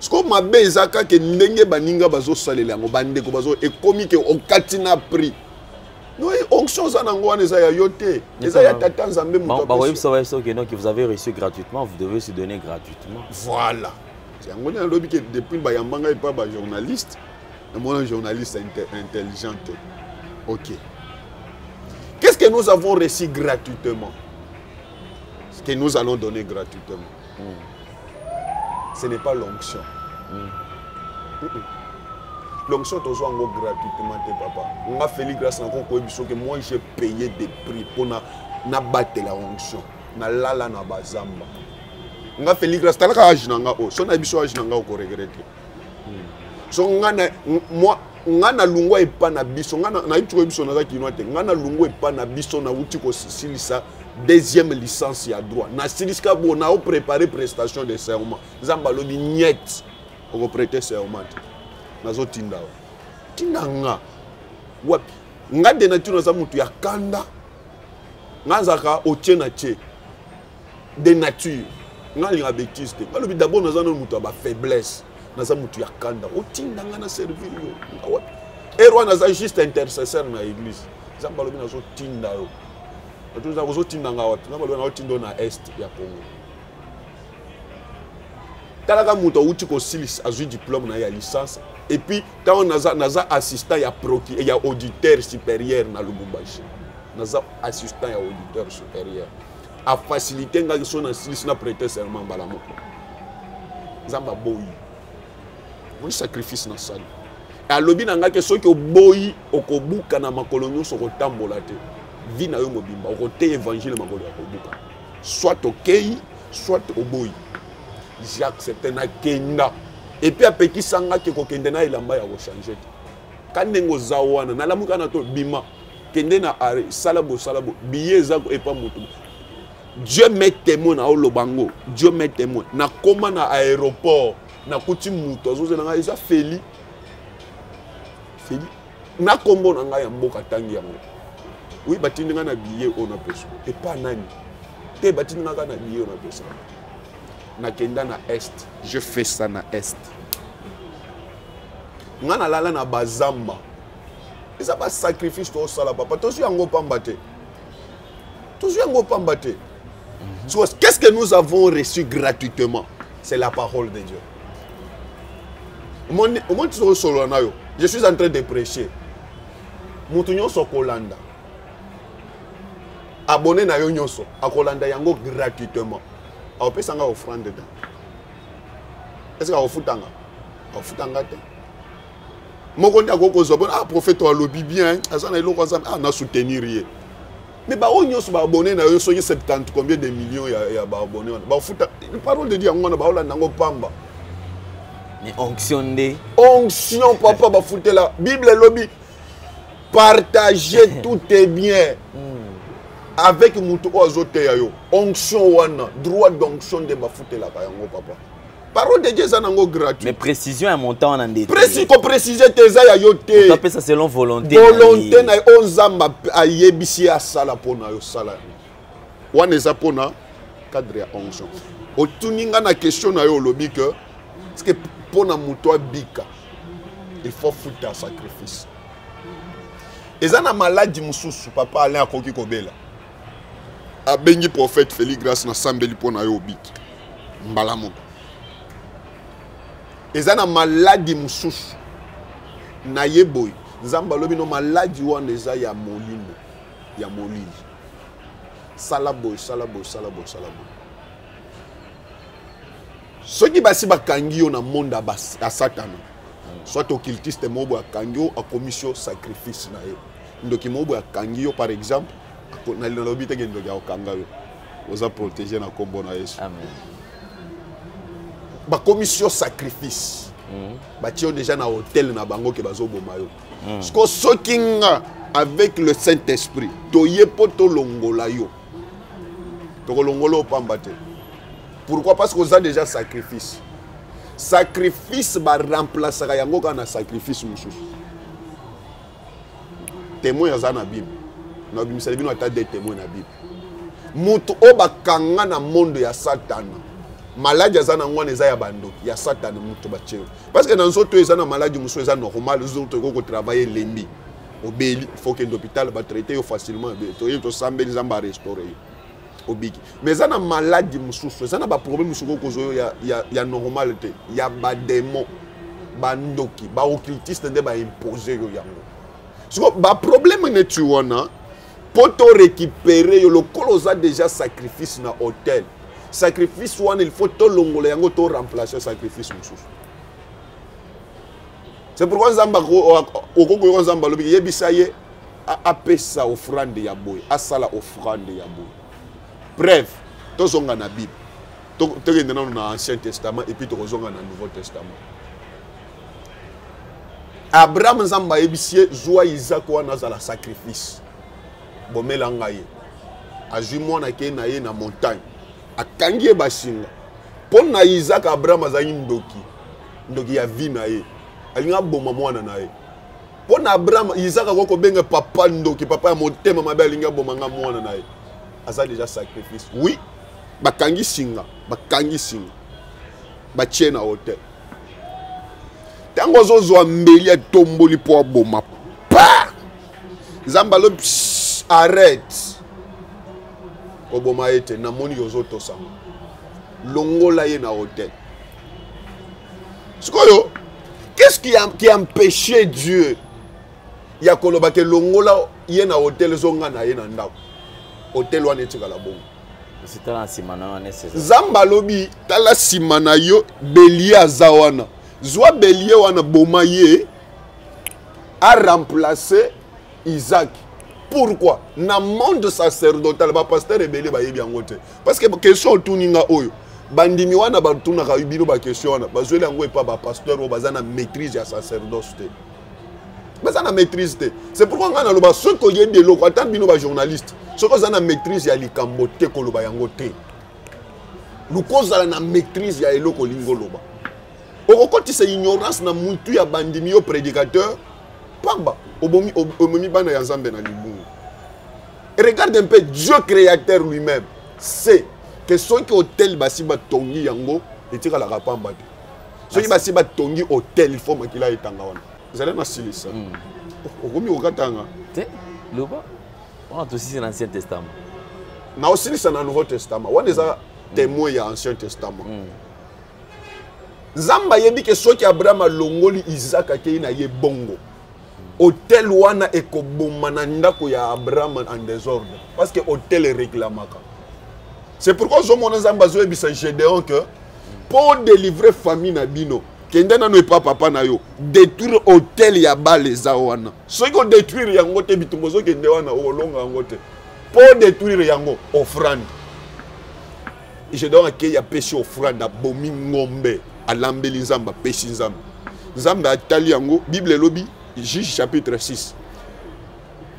sikoyo mabe eza kaka ndenge baninga bazosalela yango bandeko bazo ekomi ke okati na prix noi onction oza nango wana eza ya yo te eza ya tata nzambe motobakoyebisa bayebisa oke donc vous avez reçu gratuitement vous devez se donner gratuitement voilà yango nde nalobi ke depuis bayamba ngai epa bajournaliste namona journaliste intelligent te ok qu'est ce que nous avons reçu gratuitement ce que nous allons donner gratuitement ce n'est pas l'onction l'onction tozwa yango gratuitement te papa nga feli grâce nako koyebi soki moi j'ai payé des prix mpona nabatela onction nalala na bazamba nga feli grâce talaka age na nga oyo so nayebi so age na nga okoregrete so nga na moi nga na lungwa epa na biso nga na yebisi koyebi biso naza kinois te nga na lungwa epa na biso nauti kosilisa deuxième licence ya droit nasilisika bo nao prépare prestation de serment nzambe alobi nyete okoprete serment te nazotinda yo tinda nga wapi nga de nature naza motu ya kanda nga azalaka otie na tie de nature nga alinga betise te balobi dabord naza nano moto ya bafaiblesse naza moto ya kanda otinda nga na servir yo nga wapi ere wana aza juste intercesseur na église nzambe alobi nazotinda yo ozotinda nga wapi nzambe alobi naotinda yo na est ya congo talaka moto awuti kosilisa azwi diplôme na ye ya licence epuis ntango naza, naza assistant ya, proki, ya auditeur supérieur na lubumbashi naza assistant ya auditeur supérieur a facilite ngaki so na silisi na prete serment mbala moko nzambe aboyi moni sacrifice na sali alobi na ngai ke soki oboyi okobuka na makolo nyonso okotambola te vi na yo mobimba okoteya evangile makolo ya kobuka soit okei soit oboyi j'accepte nakenda epuis apekisa nga ke kokende na elamba ya kochange te ka ndenge oza wana nalamuka na to bima kende na are sala bosala bo biye eza epa motu dieu met témoin na oloba yango dieu met témoin nakoma na aéroport nakuti moto azozela ngai eza feli feli na nkombo na ngai ya mboka ntangi yango oui batindi ngai na biye oyo napesa epa nani te batindi ngai kaka na biye oyo napesa nakenda na est je fais ça na est ngai nalala na bazamba eza basacrifice tosala papa tozwi yango pamba te tozwi yango pamba te mhm. qu'est ce que nous avons reçu gratuitement c'est la parole de dieu omoni tozosolola na yo je suis en train de prêcher moto nyonso kolanda abone na yo nyonso akolanda yango gratuitement akopesa nga offrande te est ce que akofutanga akofutanga te moko nde akoki kozwa mpona ah prophète oyo alobi bien aza na eloko nzambe ah na soutenir ye mais baoyo nyonso baabone na yo soki 70 combien de millions ya, ya baabone wana bafuta parole de dieu yango wana baolanda yango pamba mais onction nde onction papa bafutela bible elobi partager tout est bien hmm. avec moto oyo azoteya yo onction wana droit d'onction nde bafutelaka yango papa parole de dieu eza nango gratuit mais précision ya montant wana nde précis ko préciser te eza ya yo te apesa selon volonté volonté na ye oyo nzambe ayebisi ye asala mpo na yo sala yango wana eza mpo na cadre ya onction otuni nga na question na yo olobi ke ceke mpo na moto abika il faut futa sacrifice eza na maladi mosusu papa alain akoki kobela abengi prophète feli grace nasambeli mpo na yo obiki mbala moko eza na maladi mosusu na ye boye nzambe alobi no maladi wana eza ya molimo ya molili sala boye sala boye sala boye sala boye soki basi bakangi yo na monde ya satana soit occultiste moko boye akangi yo akomisi yo sacrifice na ye ndoki moko boye akangi yo par exemple nalobi teke ndoki akokanga yo oza protégé na nkombo na yesu bakomisi yo sacrifice mhm. batie yo déjà na hotel na bango ke bazoboma yo mhm. siko soki nga avec le saint esprit toye mpo tolongola yo tokolongola yo pamba te pourquoi parce que oza déjà sacrifice sacrifice baremplasaka yango kaka na sacrifice mosusu temoin aza na bible na obimisali bino ata de temoin na bible moto oyo bakanga na mondo ya satana maladi aza nango wana eza ya bandoki ya satana moto batye parceke na nzoto oyo eza na maladi mosusu eza normal nzoto ekoki kotravaille elembi obeli fokende hôpital batraite yo facilement toyei tosambeli nzambe arestore yo obiki mais eza na maladi mosusu eza na baproblème mosusu okozwa yo ya, ya, ya normal te ya bademon bandoki baoccultiste nde baimpose yo yango siko baproblème neti wana mpo to récupere yo lokola oza déjà sacrifice na hôtel sacrifice wana il faut tolongola yango to remplace sacrifice mosusu c'est pourquoi nzambe okoki koyoka nzambe alobi yebisa ye apesa ofrande ya boye asala ofrande ya boye preuve tozonga na bible tokende nano na ancien testament epuis tokozonga na nouveau testament abraham nzambe ayebisi ye zwa isak wana azala sacrifice bomela ngai ye azwi mwana akei na ye na montagne akangi ye basinga mpo na isak abraham azalaki ndoki ndoki ya vie na ye alingi aboma mwana na ye mpo na abraham isaka akoki kobenga papa ndoki papa ya motema mabe alingi aboma nga mwana na ye aza deja sacrifice oui bakangi singa bakangi singa batie na hotel ntango azozwa mbeli atomboli mpo aboma pa nzambe alobi arrete koboma ye te namoni ozotosanga longola ye na hotel sikoyo qu'est-ce qui, a, qui empêché dieu ya koloba ke longola ye na hotel zonga na ye na ndako hotel wana etikala bongo nzambe alobi tala nsima na yo belie aza wana zwa belie wana boma ye aremplace Isaac pourquoi na monde sacerdotal bapasteur ebele bayebi yango te parce que question otuni nga oyo bandimi wana batunaka bino bakestion wana bazweli yango epa bapasteur oyo baza na maîtrise ya sacerdoce te baza na maîtrise te c'est pourquoi ngai naloba soki oyebi eloko ata bino bajournaliste soki oza na maîtrise ya likambo te koloba yango te luka ozala na maîtrise ya eloko olingi oloba okokotisa ignorance na mutu ya bandimi yo prédicateur pamba obomi obomi bana ya nzambe na libungu regarde un peu dieu créateur lui-même c'est que soki hotel basi batongi yango etikalaka pamba te soki basi batongi hotel fo makila etanga wana ezali na silisa hmm. okomi kokatanga te loba wana tosisi na ancien testament na osilisa na nouveau testament wana eza témoin ya ancien testament mm. nzambe ayebi ke soki abraham alongoli isaka akei na ye bongo hotel wana ekoboma na ndako ya abraham en desordre parce que hotel ereklamaka c'est pourquoi ozomona nzambe azoyebisa gedeon ke mpo odelivre famille na bino kende nano epa papa na yo détruire hotel ya bale eza wana soki odétruire yango te bitumba ozokende wana olonga yango te mpo odétruire yango offrande je donc akei apesi ofrande abomi ngombe alambeli nzambe apesi nzambe nzambe atali yango bible elobi juge chapitre 6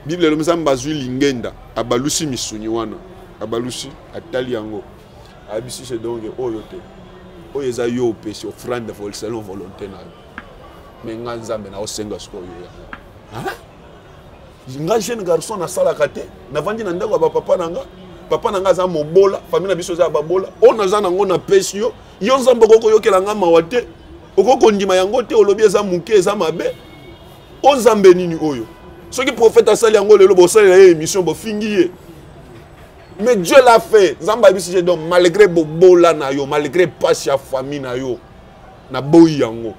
bible elobi nzambe azwi lingenda abalusi misuni wana abalusi atali yango ayebisi je donc oyo te oyo eza yo opesi ofrande selon volonté na yo me ngai nzambe naosenga sikoyo yango nga jeune garçon nasalaka te navandi na ndako ya bapapa na nga papa na nga aza mobola famille na biso eza ya babola oyo naza nango napesi yo yo nzambe okoki koyokela nga mawa te okoki kondima yango te olobi eza moke eza mabe o nzambe nini oyo soki prophète asali yango lelo bosalela ye émission bofingi ye mais dieu l'a fait nzambe ayebisi je donc malgré bobola na yo malgré mpasi ya famille na yo naboyi yango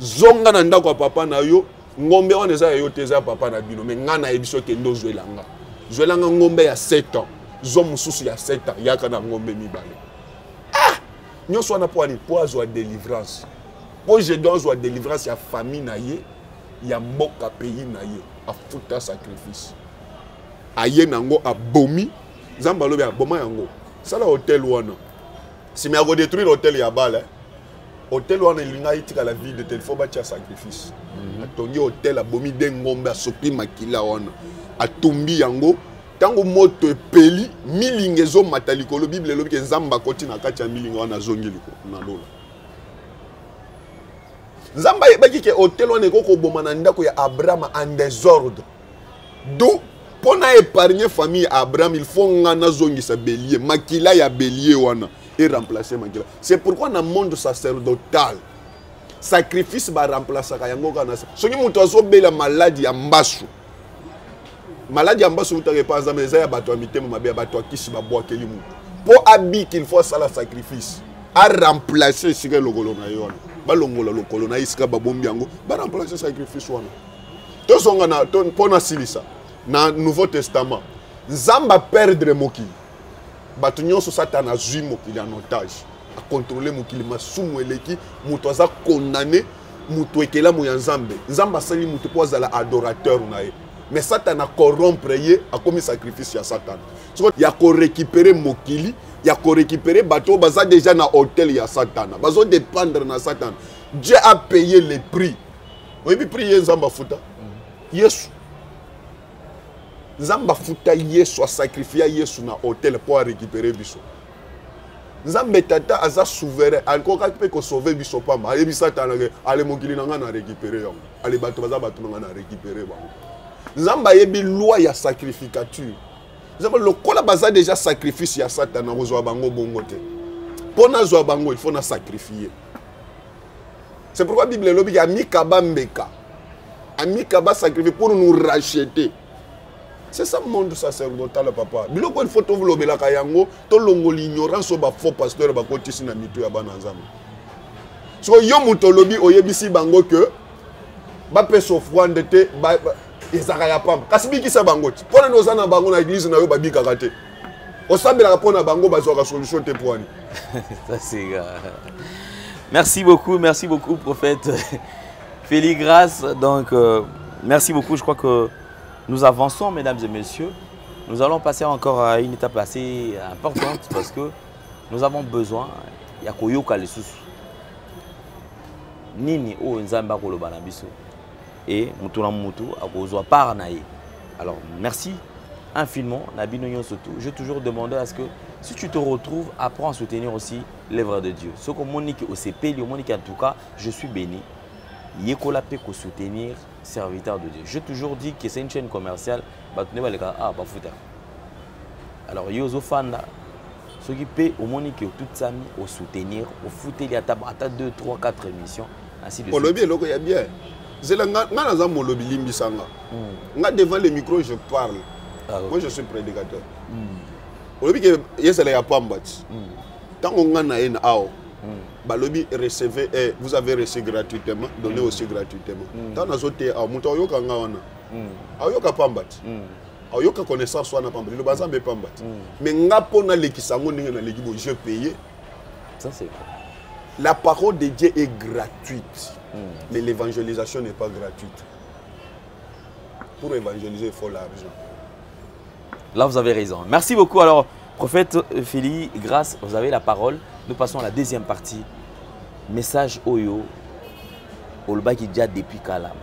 zonga na ndako ya papa na yo ngombe wana eza ya yo te eza ya papa na bino me ngai nayebi so kende ozwela nga zwela nga ngombe ya 7 ans zwa mosusu ya 7 ans yaka na ngombe mibale ah! nyonso wana mpo ani mpo azwa délivrance mpo jedon azwa délivrance ya famille na ye ya mboka pays na ye afuta sacrifice aye na yango abomi nzambe alobi aboma yango sala hotel wana sima ya kodétruire hotel ya bala eh. hotel wana elinga etikala vide te ilfaut batya sacrifice mhm. atongi hotel abomi de ngombe asopi makila wana atumbi yango ntango moto epeli milinga ezomata likolo biblia elobi ke nzambe akoti na kati ya milinga wana azongi na lola nzambe ayebaki ke hotel wana ekoki koboma na ndako ya abrahama en desordre do mpo na épargne famille ya abraham il faut nga nazongisa belie makila ya belie wana eremplace makila c'est pourquoi na monde sacerdotal sacrifice baremplasaka yango kaka na soki moto azobela maladi ya mbasu maladi ya mbasu eutaka epa nzambe eza ya bato ya mitema mabe ya bato ya kisi babwakeli moto mpo abiki il faut asala sacrifice aremplace esika elokolo na ye wana balongola lokolo na ye esika babombi yango baremplace sacrifice wana tozonga na to, mpo nasilisa na nouveau testament nzambe aperdre mokili bato nyonso satana azwi mokili en otage akontrole mokili masumu eleki moto aza kondane moto ekelamo ya nzambe nzambe asali moto mpo azala adorateur na ye mais satana corrompre ye akomi sacrifice ya satana soko ya korekipere mokili ya korekipere bato oyo baza deja na hotel ya satana bazodependre na satana dieu apaye le prix oyebi prix ye nzambe afuta yesu nzambe afuta yesu asakrifia yesu na hotel mpo arécupere biso nzambe tata aza souverain akokaki mpe kosauve biso pamba ayebi satana ke ale mokili na ngai na récupere yango ale bato baza bato na ngai na récupere bango nzambe ayebi loi ya sacrificature nzambe lokola baza déjà sacrifice ya satana kozwa bango bongo te mpo nazwa bango il faut na sacrifie C'est pourquoi Bible lobi ya mika ba meka. Amika ba sacrifier pour nous racheter. C'est ça monde sacerdotal papa. Biloko il faut to lobela ka yango to longo l'ignorance ba faux pasteur ba kotisi na mitu ya bana nzambe. So yo moto lobi oyebisi bango que ba pesa offrande te ba, ba ezaka ya pamba. Kasi bikisa bango ti. Pona noza na bango na église na yo babikaka te. osambelaka mpo na bango bazwaka solution te poani merci beaucoup merci beaucoup prophète Félix Grasse donc euh, merci beaucoup je crois que nous avançons mesdames et messieurs nous allons passer encore à une étape assez importante parce que nous avons besoin ya koyoka lisusu nini oyo nzambe akoloba na biso et moto na moto akozwa part na ye alors merci infiniment na bino nyonso tout je toujours demandé à ce que si tu te retrouves apprends à soutenir aussi l'œuvre de dieu soki omoni ke osepeli omoni ke en tout cas je suis béni yekola mpe kosoutenir serviteur de dieu je toujours dit que c'est une chaîne commerciale bato nde balekaka ah bafuta alors yo ozofanda soki mpe omoni ke otutisami osoutenir ofuteli ata 2 3 4 émission olobi eloko ya bien zela nga naza molobi limbisa nga hmm. nga devant le micro je parle ah, okay. moi je suis prédicateur hmm. olobi ke yesala ya pamba ti ntango hmm. nga na ye na awa balobi recevez eh, vous avez reçu gratuitement donné aussi gratuitement ntango nazoteya awa moto aoyoka nga wana aoyoka pamba ti aoyoka connaissance wana pamba ti loba nzambe pamba ti mais nga mpo nalekisa yango ndenge naleki bo je paye la parole de dieu est gratuite mais l'évangélisation n'est pas gratuite. Pour évangéliser, il faut l'argent. Là, vous avez raison. Merci beaucoup. Alors, prophète Félix, grâce, vous avez la parole. Nous passons à la deuxième partie. Message Oyo, Olba Kidja depuis Kalam.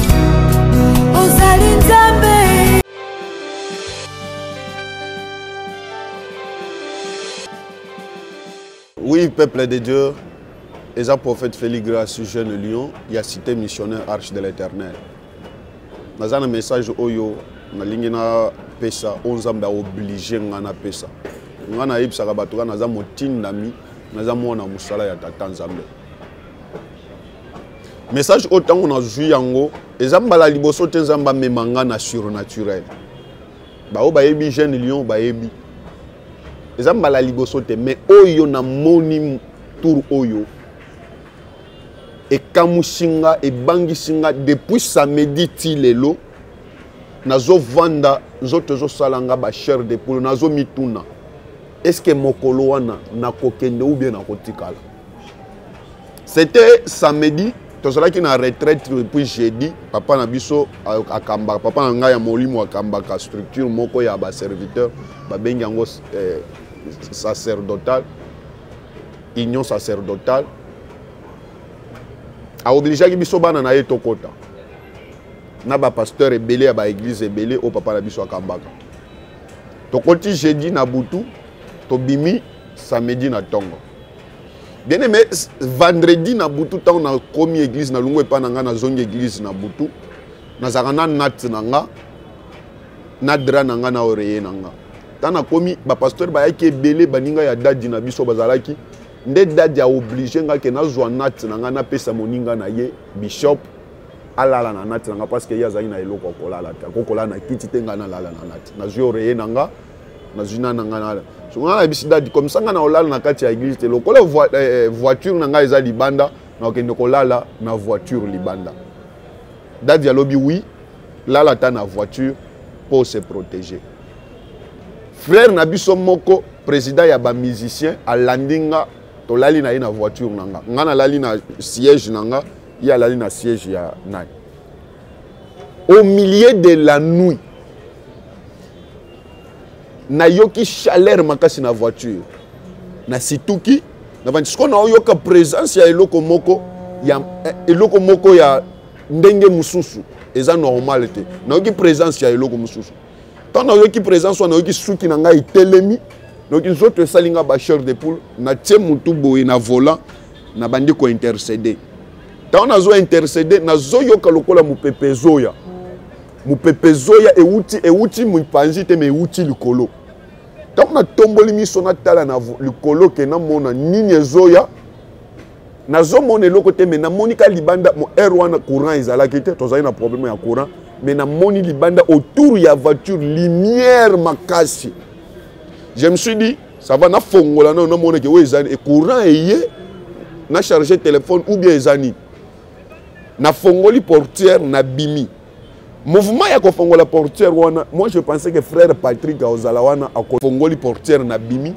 Oui, peuple de Dieu, et un prophète Félix Gracieux, jeune lion, il y a cité missionnaire Arche de l'Éternel. Dans un message Oyo, na lingi na pesa, on zamba obligé ngana pesa. Ngana yip saka batuka na zamo tindami, na zamo na musala ya tata nzambe. message oyo ntango nazwi yango eza mbala liboso te nzambe amema nga na surnaturel baoyo bayebi jeune lion bayebi eza mbala liboso te mais oyo namoni tour oyo ekamwisi nga ebangisi nga depuis samedi ti lelo nazovanda nzoto ezosala nga bachaire de poule nazomituna estce mokolo wana nakokende ou bien nakotikala c'était samedi tozalaki na retraite depuis jeudi papa na biso akambaka papa na ngai ya molimo akambaka structure moko ya baserviteur babengi yango eh, sacerdotal union sacerdotale aobligeaki biso bana na ye tokɔta na bapasteur ebele ya baeglize ebele oyo papa na biso akambaka tokoti jeudi na butu tobimi samedi na ntongo bien aimé vendredi na butu ntango nakomi église na lungu epai na ngai nazongi église na butu nazalaka na nat na nga na dra na nga na oreye na nga ntango nakomi bapasteur bayaki ebele baninga ya dadi na biso bazalaki nde dadi aoblige nga ke nazwa nat na nga napesa moninga na ye bishop alala na nat na nga parce ke ye azalaki na eloko ya kolala te akoki kolala na kiti te ngai nalala na nat nazwi oreye na nga nazwi na na ngai na soki ngai nayebisi dadi comme ça ngai nakolala na kati ya église te lokola eh, eh, voiture na ngai eza libanda nakokende kolala na voiture libanda dadi alobi wi lala ata na voiture mpo se protéger frère na biso moko président ya bamusicien alandi nga tolali na ye na voiture na nga ngai nalali na siège na nga ye alali na siège ya nani au milieu de la nuit nayoki chaleur makasi na voiture nasituki navandi sikoyo naoyoka présence ya eloko moko ya eh, eloko moko ya ndenge mosusu eza normal te nayoki présence ya eloko mosusu ntango nayoki présence wana nayoki suki na ngai etelemi nayoki nzoto esali ngai bacheur de poule natie motu boye na volant na bandi ko interceder ntango nazo interceder nazoyoka lokola mopepe ezoya mopepe ezoya ewuti ewuti mipanzi te ma ewuti likolo ntango natomboli miso natala na likolo ke namona nini ezoya nazomona eloko te me namoni ka libanda r wana courant ezalaki te tozali na problème ya courant me namoni libanda autour ya voiture lumière makasi je me suis dit ça va na fongola na mona ke oyo ezani courant eye na charger téléphone ou bien ezani na fongoli portière na bimi mouvement ya kofongola portière wana moi je pensais que frère patrick aozala wana akofongoli portière na bimi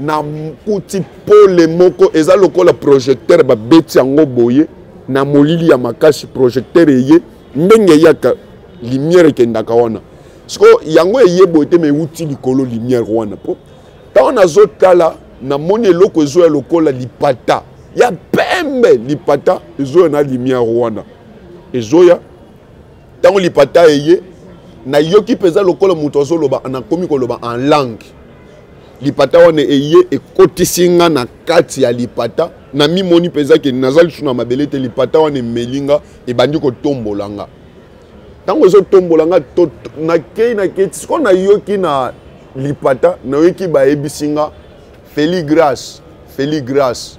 na kuti pole moko eza lokola projecteur babeti yango boye na molili ya makasi projecteur eye ndenge eyaka lumière ekendaka wana sikoyo yango eye boye te ma euti likolo lumière wana mpo ntango nazotala namoni eloko ezoya lokola lipata ya pembe lipata ezoya na lumière wana ezoya ntango lipata eye nayoki mpenza lokola moto azoloba nakomi koloba en langue lipata wana eye ekotisi nga na kati ya lipata namimoni mpenza ke naza lisusu na mabele te lipata wana emeli nga ebandi kotombola nga ntango ezotombola nga nakei nakei ti sikoyo nayoki na lipata nayoki bayebisi nga feli grace feli grace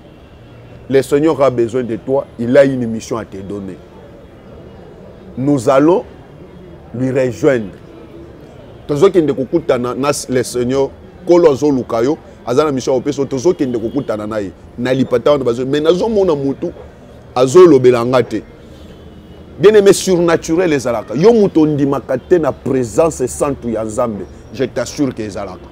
le seigneur a besoin de toi il a une émission à te donner nous allons lui rejoindre tozokende kokutana na le seigneur nkolo azoluka yo aza na mission akopesa yo tozokende kokutana na ye na lipata wana bazo mai nazomona motu azolobela nga te bien aimé surnaturel ezalaka yo moto ondimaka te na présence santu ya nzambe je t'assure ke ezalaka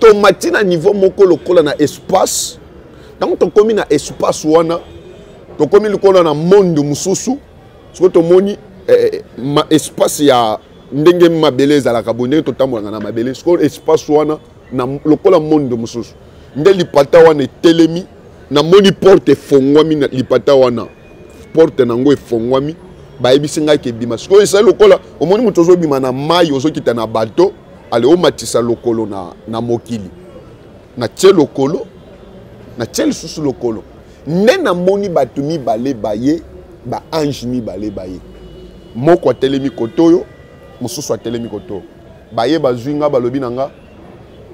tomati na niveau moko lokola na espace ntango tokomi na espace wana tokomi lokola na monde mosusu soki tomoni eh, eh ma espace ya ndenge mabele ezalaka boye ndenge totambolaka na mabele sikoyo espace wana na lokola monde mosusu nde lipata wana etelemi namoni porte efongwami na lipata wana porte na yango efongwami bayebisi ngai kebima sikoyo esali lokola omoni moto ozobima na mai ozokita na bato ale omatisa lokolo na, na mokili natie lokolo natie lisusu lokolo nde namoni bato mibale baye baange mibale baye moko atelemi koto oyo mosusu atelemi koto baye bazwi ngai balobi na ngai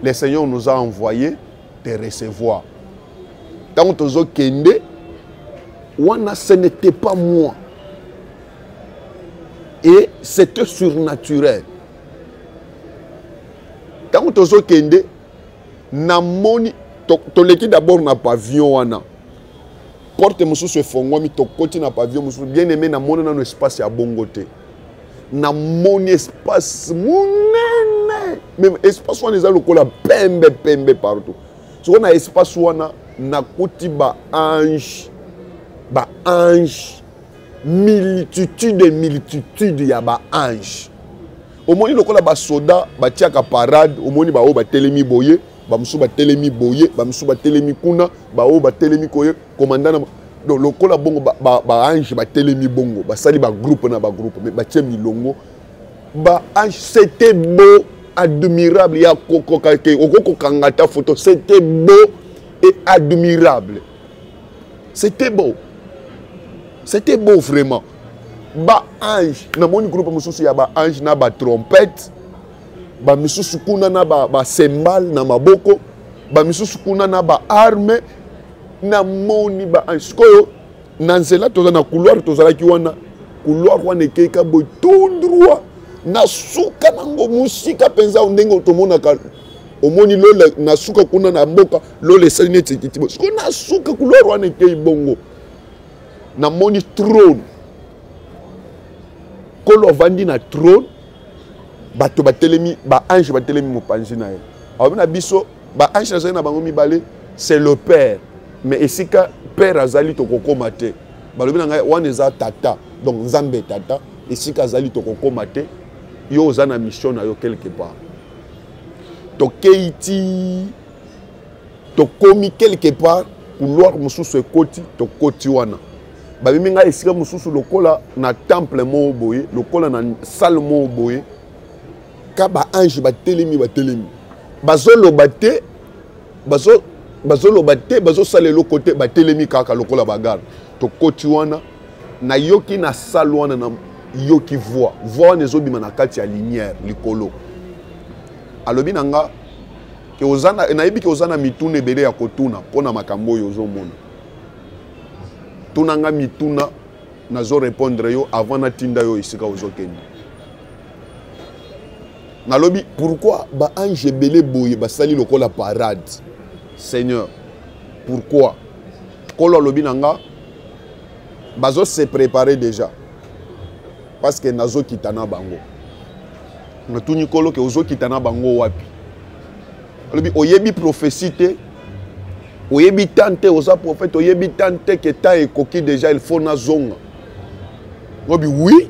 le seigneur nous a envoyé te recevoir ntango tozokende wana ce n'était pas moi et c'était surnaturel ntango tozokende namoni toleki d'abord na pavillon wana porte mosusu efongwami tokoti na pavillon mosusu bien aimé namoni nano espace ya bongo te namoni espace monene meme espace wana eza lokola pembe pembe partout soko na espace wana nakuti baange baange multitude e multitude ya baange omoni lokola basoda batiaka parade omoni baoyo batelemi boye bamosusu batelemi boye bamosusu batelemi kuna baoyo batelemi koye Commandant na donc lokola bongo ba, ba, ba ange batelemi bongo basali bagroupe na bagroupe mais batie milongo ba ange c'était beau admirable ya kokoka te okokokanga ata photo c'était beau et admirable c'était beau c'était beau vraiment ba ange namoni groupe mosusu ya ba ange na ba trompette bamisusu kuna na basembale ba na maboko bamisusu kuna na baarme na moni ba ange sikoyo na nzela toza na couloir tozalaki wana couloir wana ekei ka boye tout droit na suka nango mosika mpenza ndenge tomonaka omoni lola na suka kuna na mboka lola esali neti ekiti boye sikoyo na suka couloir wana ekei bongo namoni trone nkolo avandi na trone bato batelemi baange batelemi mopanzi na ye aobi na biso ba ange nazali na bango mibale c'est le père mais esika père azali tokokoma te balobi na ngai wana eza tata donc nzambe tata esika azali tokokoma te yo oza na mission na yo quelque part tokei ti tokomi quelque part couloir mosusu ekoti tokoti wana babimi ngai esika mosusu lokola na temple moko boye lokola na salle moko boye ka ba ange batelemi batelemi bazoloba te bazo bazoloba te bazosala eloko te batelemi kaka lokola bagarde tokoti wana nayoki na salle wana na yoki voix voix wana ezobima na kati ya lumière likolo alobi na nga nayebi ke oza na mituna ebele ya kotuna mpo na makambo oyo ozomona tuna nga mituna nazo répondre yo avant natinda yo esika ozokende nalobi pourquoi baange ebele boye basali lokola parade seigneur pourquoi nkolo alobi na nga bazo se préparer déjà parce que nazokita na bango natuni nkolo ke ozokita na bango wapi alobi oyebi prophetie te oyebi tan te oza prophète oyebi tan te ke tan ekoki déjà il faut nazonga obi oui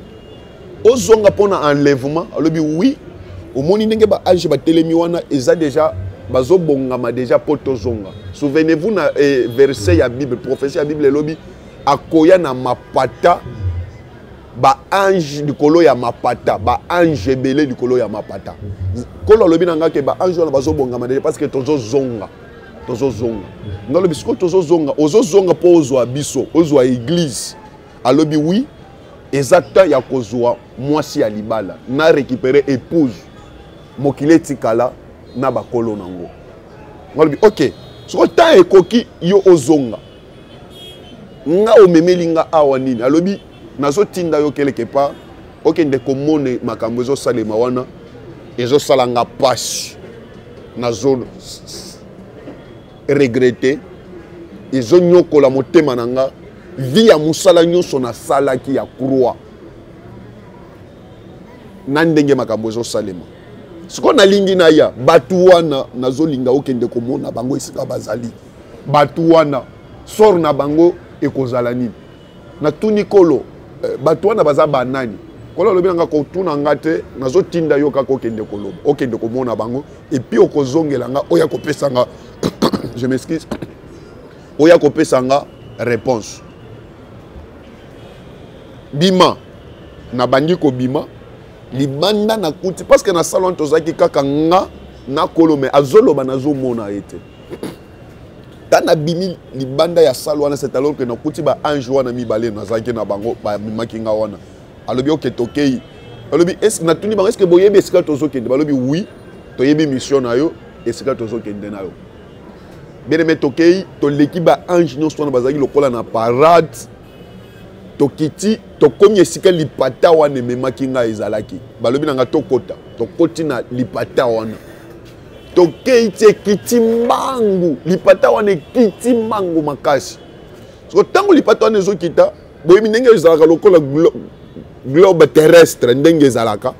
ozonga mpo na enlèvement alobi oui omoni ndenge ba age batelemi wana eza déjà bazobongama déjà mpo tozonga souvenez-vous na eh, verset ya bible prophetie ya bible elobi akoya na mapata baange likolo ya mapata baange ebele likolo ya mapata nkolo alobi na ngai ke baange wana bazobongama deja parce que tozozonga tozozonga nga alobi sikoyo tozozonga ozozonga mpo ozwa biso ozwa eglise alobi oui eza temps ya kozwa mwasi ya libala na récupérer épouse mokili etikala na bakolo na yango ngalobi ok soki temps ekoki yo ozonga nga omemeli nga awa nini alobi nazotinda yo keleke part okende komona makambo ezosalema wana ezosala nga mpasi nazo regrette ezonyokola motema na nga vi ya mosala nyonso nasalaki ya croix na ndenge makambo ezosalema sikoyo nalingi naya bato wana nazolinga okende komona bango esika bazali bato wana sore na bango ekozala nini natuni kolo eh, bato wana baza banani kolo alobi na nga kotuna nga te nazotinda yo kaka okende koloba okende komona bango epuis okozongela nga oya kopesa nga je m'excuse oya kopesa nga réponse bima nabandi kobima libanda nakuti parce que na salon tozalaki kaka nga na kolo me azoloba nazomona ye te ntango nabimi libanda ya sale wana c'est alors que nakuti baange wana mibale nazalaki na bango bamemaki nga wana alobi oke tokei alobi natuni bango eske boyebi esika tozokende balobi wi toyebi mission na yo esika tozokende na yo beneme tokei toleki baange nyonso wana bazalaki lokola na parade tokiti tokomi esika lipata wana ememaki ngai ezalaki balobi na ngai tokota tokoti na lipata wana tokei ti ekiti mbangu lipata wana ekiti mbangu makasi soko ntango lipata wana ezokita boyebi ndenge ezalaka lokola globe terrestre ndenge ezalaka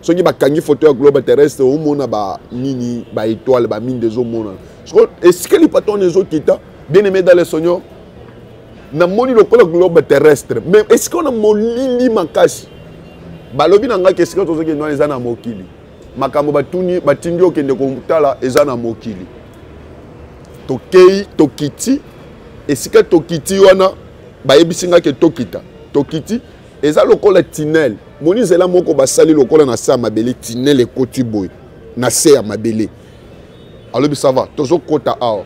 soki bakangi foto ya globe terrestre omona banini baetoile baminde ezomonana soko esika lipata wana ezokita bien aimé dans le seigneur namoni lokola globe terrestre mais esika wana molili makasi balobi na ngai ke esika tozokende wana eza na mokili makambo batuni batindi okende kotala eza na mokili tokei tokiti esika tokiti wana bayebisi ngai ke tokita tokiti eza lokola tinel moni nzela moko basali lokola na se ya mabele tinel ekoti boye na se ya mabele alobi sava tozokota awa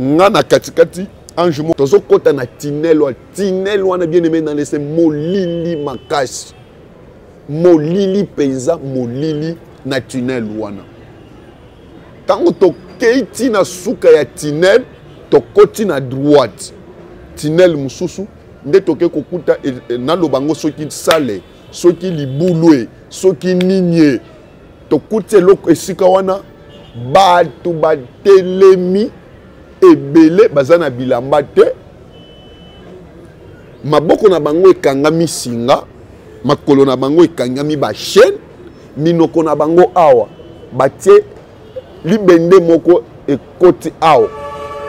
nga na katikati ange mo tozokota na tinel wana tinel wana bien aime nanese molili makasi molili mpenza molili na tunnel wana ntango tokei ti na suka ya tunnel tokoti na droite tunnel mosusu nde tokei kokuta e, e, naloba yango soki sale soki libulwe soki ninie tokuti eloko esika wana bato batelemi ebele baza na bilamba te maboko na bango ekangami singa makolo na bango ekangami bachaine minoko na bango awa batie libende moko ekoti awa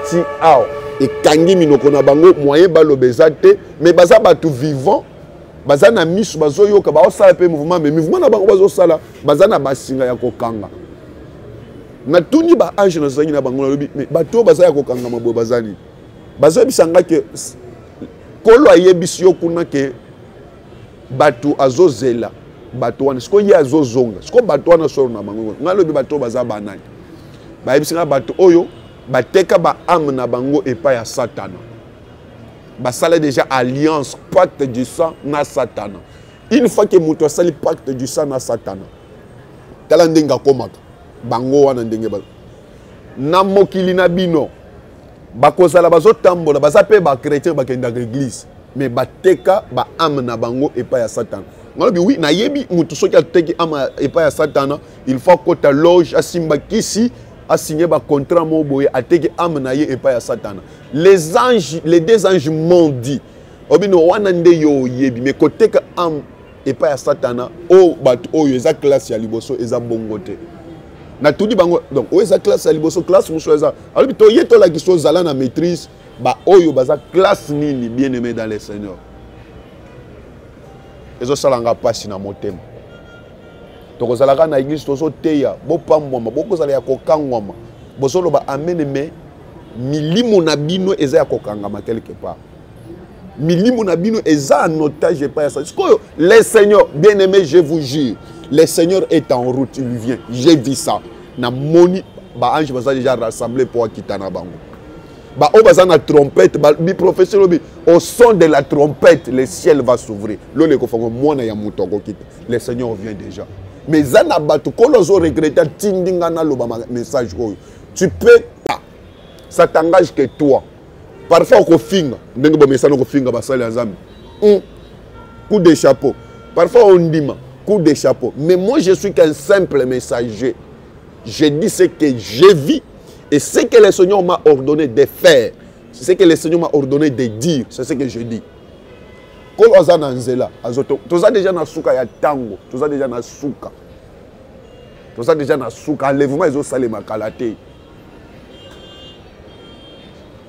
ti awa ekangi minoko na bango moyen baloba eza te mais baza bato vivant baza na miso bazoyoka baosala mpe mouvement mais mouvement na bango bazosala baza na basinga ya kokanga natuni baange nazalaki na bango nalobi mais bato oyo baza ya kokangama boye baza nini bazoyebisa nga ke kolo ayebisi yo kuna ke bato azozela bato wana sikoyo ye azozonga sikoyo bato wana solo na bango ngai lobi bato oyo baza banani bayebisi ngai bato oyo bateka baame na bango epai ya satana basala déjà alliance pacte du sang na satana une fois ke moto asali pacte du sang na satana tala ndenge akomaka bango wana ndenge ba na mokili na bino bakozala bazotambola baza mpe bachrétien bakendaka eglise mais bateka baame na bango epai ya satana ngalobi wi nayebi motu soki ateki ama epai ya satana il faut akota loge asimba kisi asigne bacontrat moko boye ateki ame na ye epai ya satana les anges les deux anges mont dit obino wana nde yo oyebi mais koteka ame epai ya satana o oh, bato oyo eza classe ya liboso eza bongo te natuni bango donc oyo eza classe ya liboso classe mosusu eza alobi toye tolakisa ozala na maîtrise baoyo baza classe nini bien aimé dans le seigneur ezosala nga mpasi na motema tokozalaka na eglise tozoteya bopambwama bokozala ya kokangwama bozoloba amene me milimo na bino eza ya kokangama quelque part milimo na bino eza en otage epai ya satan sikoyo le seigneur bien aimé je vous jure le seigneur est en route il vient j'ai vu ça namoni baange baza déjà rassemble mpo akita na bango baoyo baza na trompette biprofesseur lobi au son de la trompette le ciel va s'ouvrir lola ekofango mwana ya moto akokita le seigneur vient déjà mais eza na bato nkolo azo regrete atindi ngai naloba message oyo tu peux pas ça t'engage que toi parfois okofinga ndenge bomesana okofinga basali ya nzambe hmm. coup de chapeau parfois ondima coup de chapeau mais moi je suis qu'un simple messager je dis ce que je vis et ce que le seigneur m'a ordonné de faire ce que le seigneur m'a ordonné de dire c'est ce que je dis nkolo aza na nzela toza deja na suka ya ntango toza deja na suka toza deja na suka enlèvement ezosalema kala te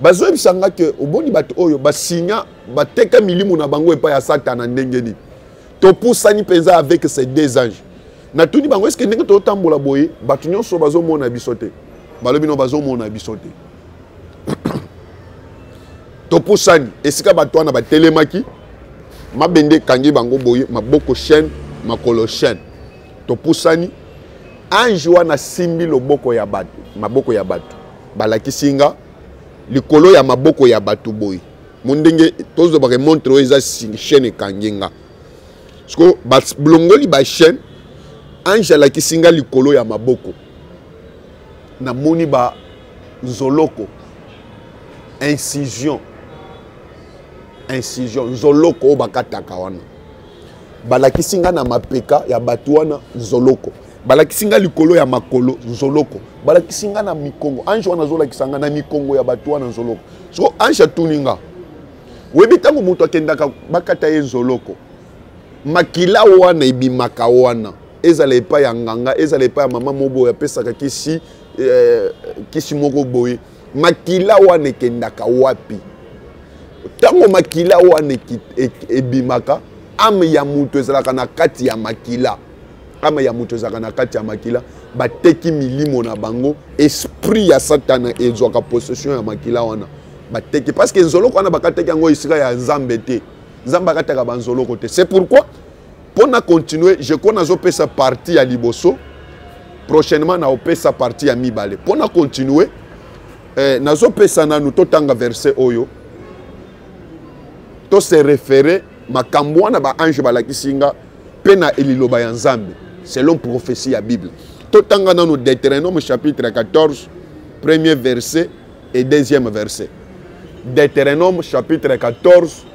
bazoyebisa nga ke oboni bato oyo basinya bateka milimo na bango epai ya satana ndenge nini topusani mpenza avec ces deux anges natuni bango eske ndenge tozotambola boye bato nyonso bazomona biso te balobi no bazomona biso te topusani esika bato wana batelemaki mabende ekangi bango boye maboko chaine makolo chaine topusani ange wana asimbi loboko ya bato maboko ya bato balakisi nga likolo ya maboko ya bato boye mo ndenge tozobaka montre oyo eza chaîne ekangi nga siko balongoli bachaîne ange alakisi nga likolo ya maboko namoni banzoloko incision incision nzoloko oyo bakataka wana balakisi ngai na mapeka ya bato wana nzoloko balakisi ngai likolo ya makolo nzoloko balakisi ngai na mikongo ange wana azolakisa ngai na mikongo ya bato wana nzoloko soko ange atuni nga oyebi ntango moto akendaka bakata ye nzoloko makila wana ebimaka wana ezala epai ya nganga ezala epai ya mama moboye apesaka kisi eh, kisi moko boye makila wana ekendaka wapi ntango makila wana ebimaka ame ya moto ezalaka na kati ya makila ame ya moto ezalaka na kati ya makila bateki milimo na bango esprit ya satana ezwaka possession ya makila wana bateki parce que nzoloko wana bakataki yango esika ya nzambe te nzambe akataka banzoloko te c'est pourquoi Pour na continuer, je crois nazo pesa partie à liboso. Prochainement na opesa partie ya mibale. Pour na continuer, eh, nazo pesa nanu totanga verset oyo. To se référer makambo wana ba ange balakisi nga mpe na eliloba ya nzambe selon prophétie ya bible totanga nano deuteronome chapitre 14 premier verset et deuxième verset deuteronome chapitre 14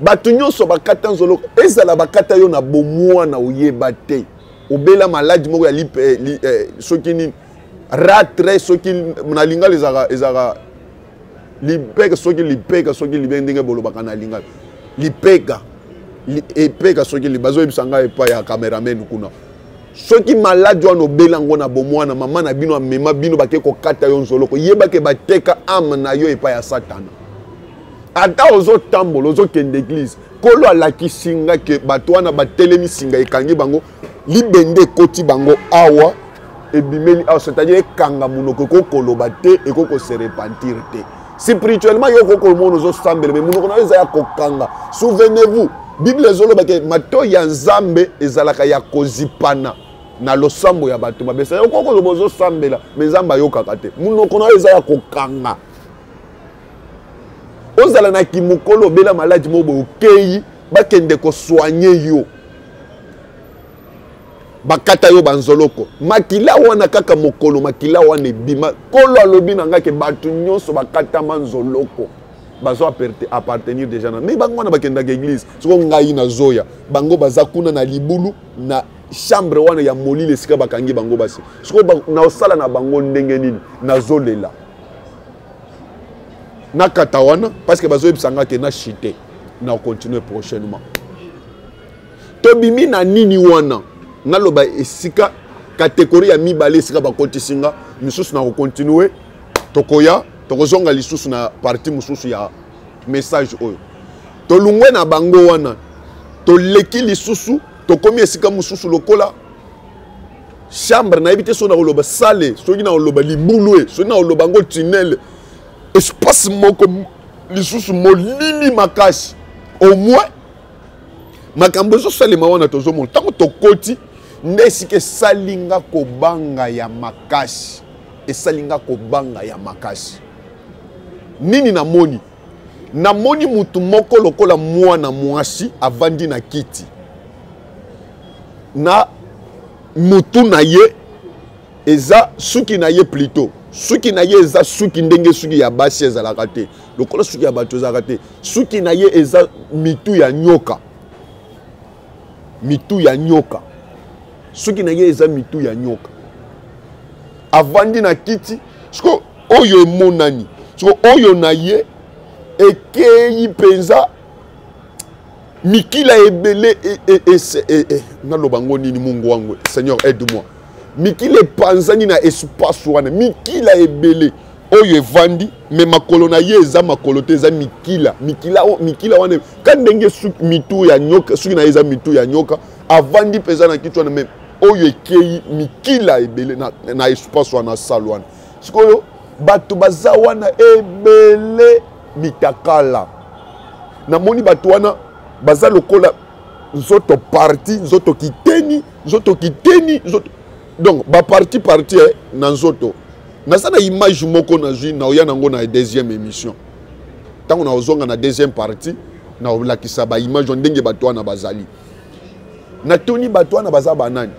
bato nyonso bakata nzolo ezala bakata yo na bomwana oyeba te obela maladi moko ya lipe eh, li, eh, soki nini ratre soki na lingala ezalaka ezalaka lipeka soki lipeka soki libe ndenge bolobaka na lingala lipeka li, epeka soki li bazoyebisa ngai epai ya cameraman kuna soki maladi wana obela yango na bomwana mama na bino amema bino bake kokata yo nzoloko yebake bateka ame na yo epai ya satana ata ozotambola ozokende eglize nkolo alakisi nga ke bato wana batelemi singa ekangi bango libende ekoti bango awa ebimeli awa c'est-à-dire ekanga monoko ekoki koloba te ekoki kose repentir te spirituellement yo okoki komona ozosambela me monoko na yo eza ya kokanga souvenez-vous bible ezoloba ke matoi ya nzambe ezalaka ya kozipana na losambo ya bato mabe sa yo okoki koloba ozosambela me nzambe ayokaka te monoko na yo eza ya kokanga ozala na kimokolo obela maladi moko boye okei bakende kosoigne yo bakata yo banzoloko makila wana kaka mokolo makila wana ebima kolo alobi na ngai ke bato nyonso bakatama nzoloko bazo appartenir déjà na mais bango wana bakendaka église soko ngai nazoya bango baza kuna na libulu na chambre wana ya molili esika bakangi bango basi soko naosala na bango ndenge nini nazolela nakata wana parce que bazoyebisa nga ke na chute na continue prochainement tobimi na nini wana naloba esika kategori ya mibale esika bakotisi nga misusu na kokontinue tokoya tokozonga lisusu na parti mosusu ya message oyo tolungwe na bango wana toleki lisusu tokomi esika mosusu lokola chambre nayebi te soki nakoloba sale soki nakoloba libulue soki nakoloba yango tunnel espace moko lisusu molili makasi au moins makambo ezosalema wana tozomona ntango tokoti nde esika esali nga kobanga ya makasi esali nga kobanga ya makasi nini namoni namoni mutu moko lokola mwana mwasi avandi na kiti na mutu na ye eza suki na ye plutôt suki na ye eza suki ndenge suki ya basi ezalaka te lokola suki ya bato ezalaka te suki na ye eza mitu ya nyoka mitu ya nyoka soki na ye eza mitu ya nyoka avandi na kiti siko oyo emonani siko oyo na ye ekeyi mpenza mikila ebele e, e, e, naloba ngo nini mungu wangu seigneur aide moi mikili epanzani na espace wana mikila ebele oyo evandi me makolo na ye eza makolo te eza mikila mikila, mikila wana ka ndenge mitu ya nyoka soki na ye eza mitu ya nyoka avandi mpenza na kitu wana me oyo ekei mikila ebele na, na espace wana sale wana sikoyo bato baza wana ebele mitakala namoni bato wana baza lokola nzoto parti nzoto kiteni nzoto kiteni nzoto donc baparti parti eh, na nzoto naza na image moko nazwi naoya nango na deuxième émission ntango naozonga na deuxième partie naolakisa baimage ya ndenge bato wana bazali natuni bato wana baza banani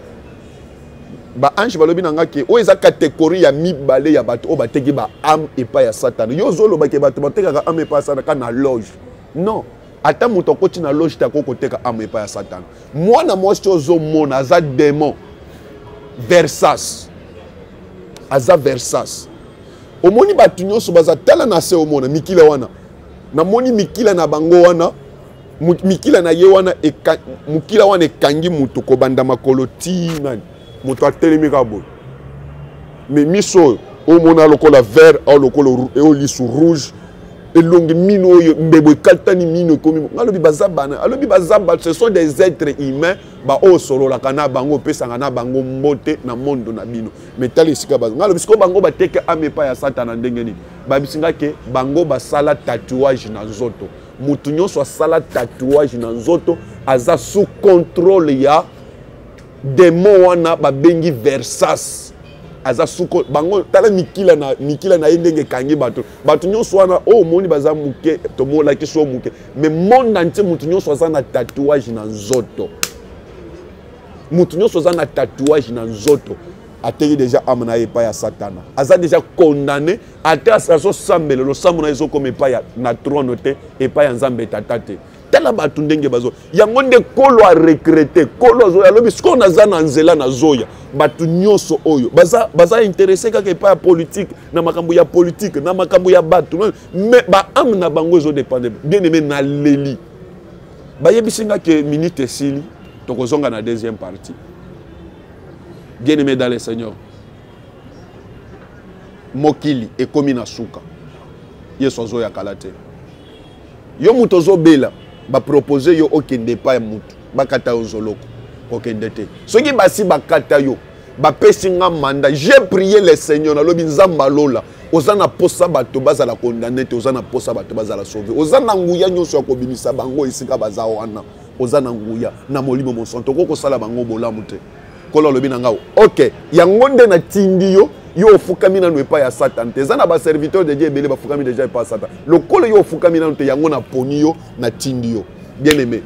baange balobi na ngai ke oyo eza kategori ya mibale ya bato oyo bateki baame epai ya satana yo ozolobake bato batekaka ame epai ya satana ka na loge non ata moto akoti na loge te akoki koteka ame epai ya satana mwana mwasi ti ozomona aza demon versas aza versas omoni bato nyonso baza tala na se omona mikila wana namoni mikila na bango wana mikila na ye wana mokila wana ekangi moto kobanda makolo ti nani moto atelemi kaka boye mais miso oyo omona lokola vert au lokola eo lisu rouge elongi mino oyo mbebo ekatani mino ekomi alobi baza bana alobi baza ce sont des êtres humains baoyo osololaka na bango opesaka na bango mbote na mondo na bino metali esika baza ngai alobi sikoyo bango bateke ame epai ya satana ndenge nini babisi ngai ke bango basala tatouage na nzoto motu nyonso asala tatouage na nzoto aza sous contrôle ya demon wana babengi versas aza suko bango tala mikila na mikila na ye ndenge ekangi bato bato nyonso wana oyo oh, omoni baza moke tomolakisi oyo moke mais monde entier moto nyonso aza na tatouage na nzoto moto nyonso aza na tatouage na nzoto ateki deja ame na ye epai ya satana aza deja condamne ata azosambela losambo na ye ezokoma epai na trone te epai ya nzambe tata te tala bato ndenge bazo yango nde kolo aregrete kolo azoya alobi sikoyo naza na nzela nazoya bato nyonso oyo baza, baza interese kaka epai ya politike na makambo ya politike na makambo ya bato me baame na bango ezodepende bien aime naleli bayebisi nga ke minute esili tokozonga na deuxième partie bien aime dans le seigneur mokili ekomi na suka yesu azoya kala te yo moto ozobela bapropose yo okende epai ya moto bakata yo nzoloko kokende te soki basi bakata yo bapesi nga manda j'ai prié le seigneur nalobi nzambe alola oza na posa bato bazala kondane te oza na posa bato bazala sauve oza na nguya nyonso ya kobimisa bango esika baza wana oza na nguya na molimo mosanto okoki kosala bango bolamu te nkolo alobi na ngai ok yango nde natindi yo yo ofukami nanu epai ya satana te eza na baserviteur de dieu ebele bafukami deja epai ya satana lokola yo ofukami nanu te yango naponi yo natindi yo bien aimé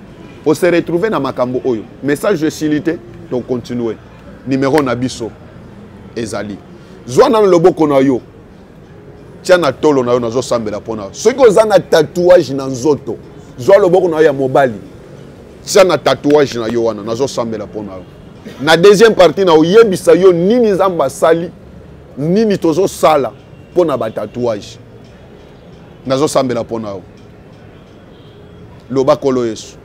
ose retrouve na makambo oyo message esili te tokontinue numero na biso ezali zwa nanu loboko na yo tia na tolo na yo nazosambela mpo na yo soki oza na tatouage na nzoto zwa loboko na yo ya mobali tia na tatouage na yo wana nazosambela mpo na yo na deuxième partie na oyebisa yo nini nzambe asali nini tozosala mpo na batatouage nazosambela mpo na yo loba kolo yesu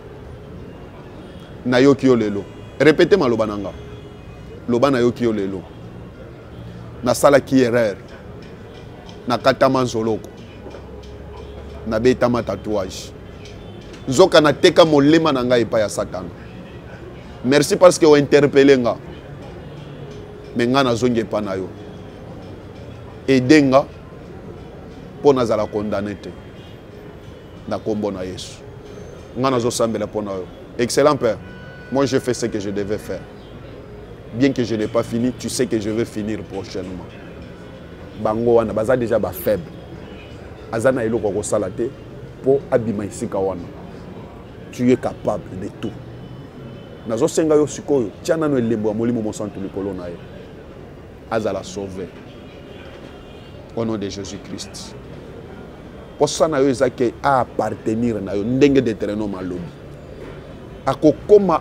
nayoki yo lelo repete maloba na nga loba nayoki yo lelo nasalaki erreur nakatama nzoloko nabetama tatouage nzoka nateka molema na ngai epai ya satana merci parce que ointerpele nga me ngai nazongi epai na yo ede nga mpo nazala kondane te na nkombo na yesu ngai nazosambela mpo na yo excellent père moi je fais ce que je devais faire bien que je n'ai pas fini tu sais que je vais finir prochainement bango wana baza déjà bafaible aza na eloko ya kosala te mpo abima esika wana tu es capable de tout nazosenga yo sikoyo tya nano elembo ya molimo mosantu likolo na ye azala sauve au nom de jésus christ mposa na yo eza ke aappartenir na yo ndenge detereno malobi akokoma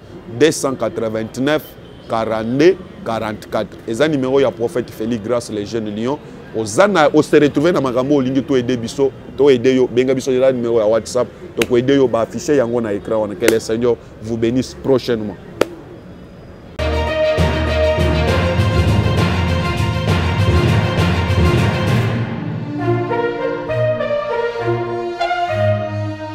289 42 44 eza numéro ya prophète Félix Grace les jeunes lions oza na o se retrouver na makambo olingi to aider biso to aider yo benga biso eza numéro ya WhatsApp to ko aider yo ba afficher yango na écran wana que le Seigneur vous bénisse prochainement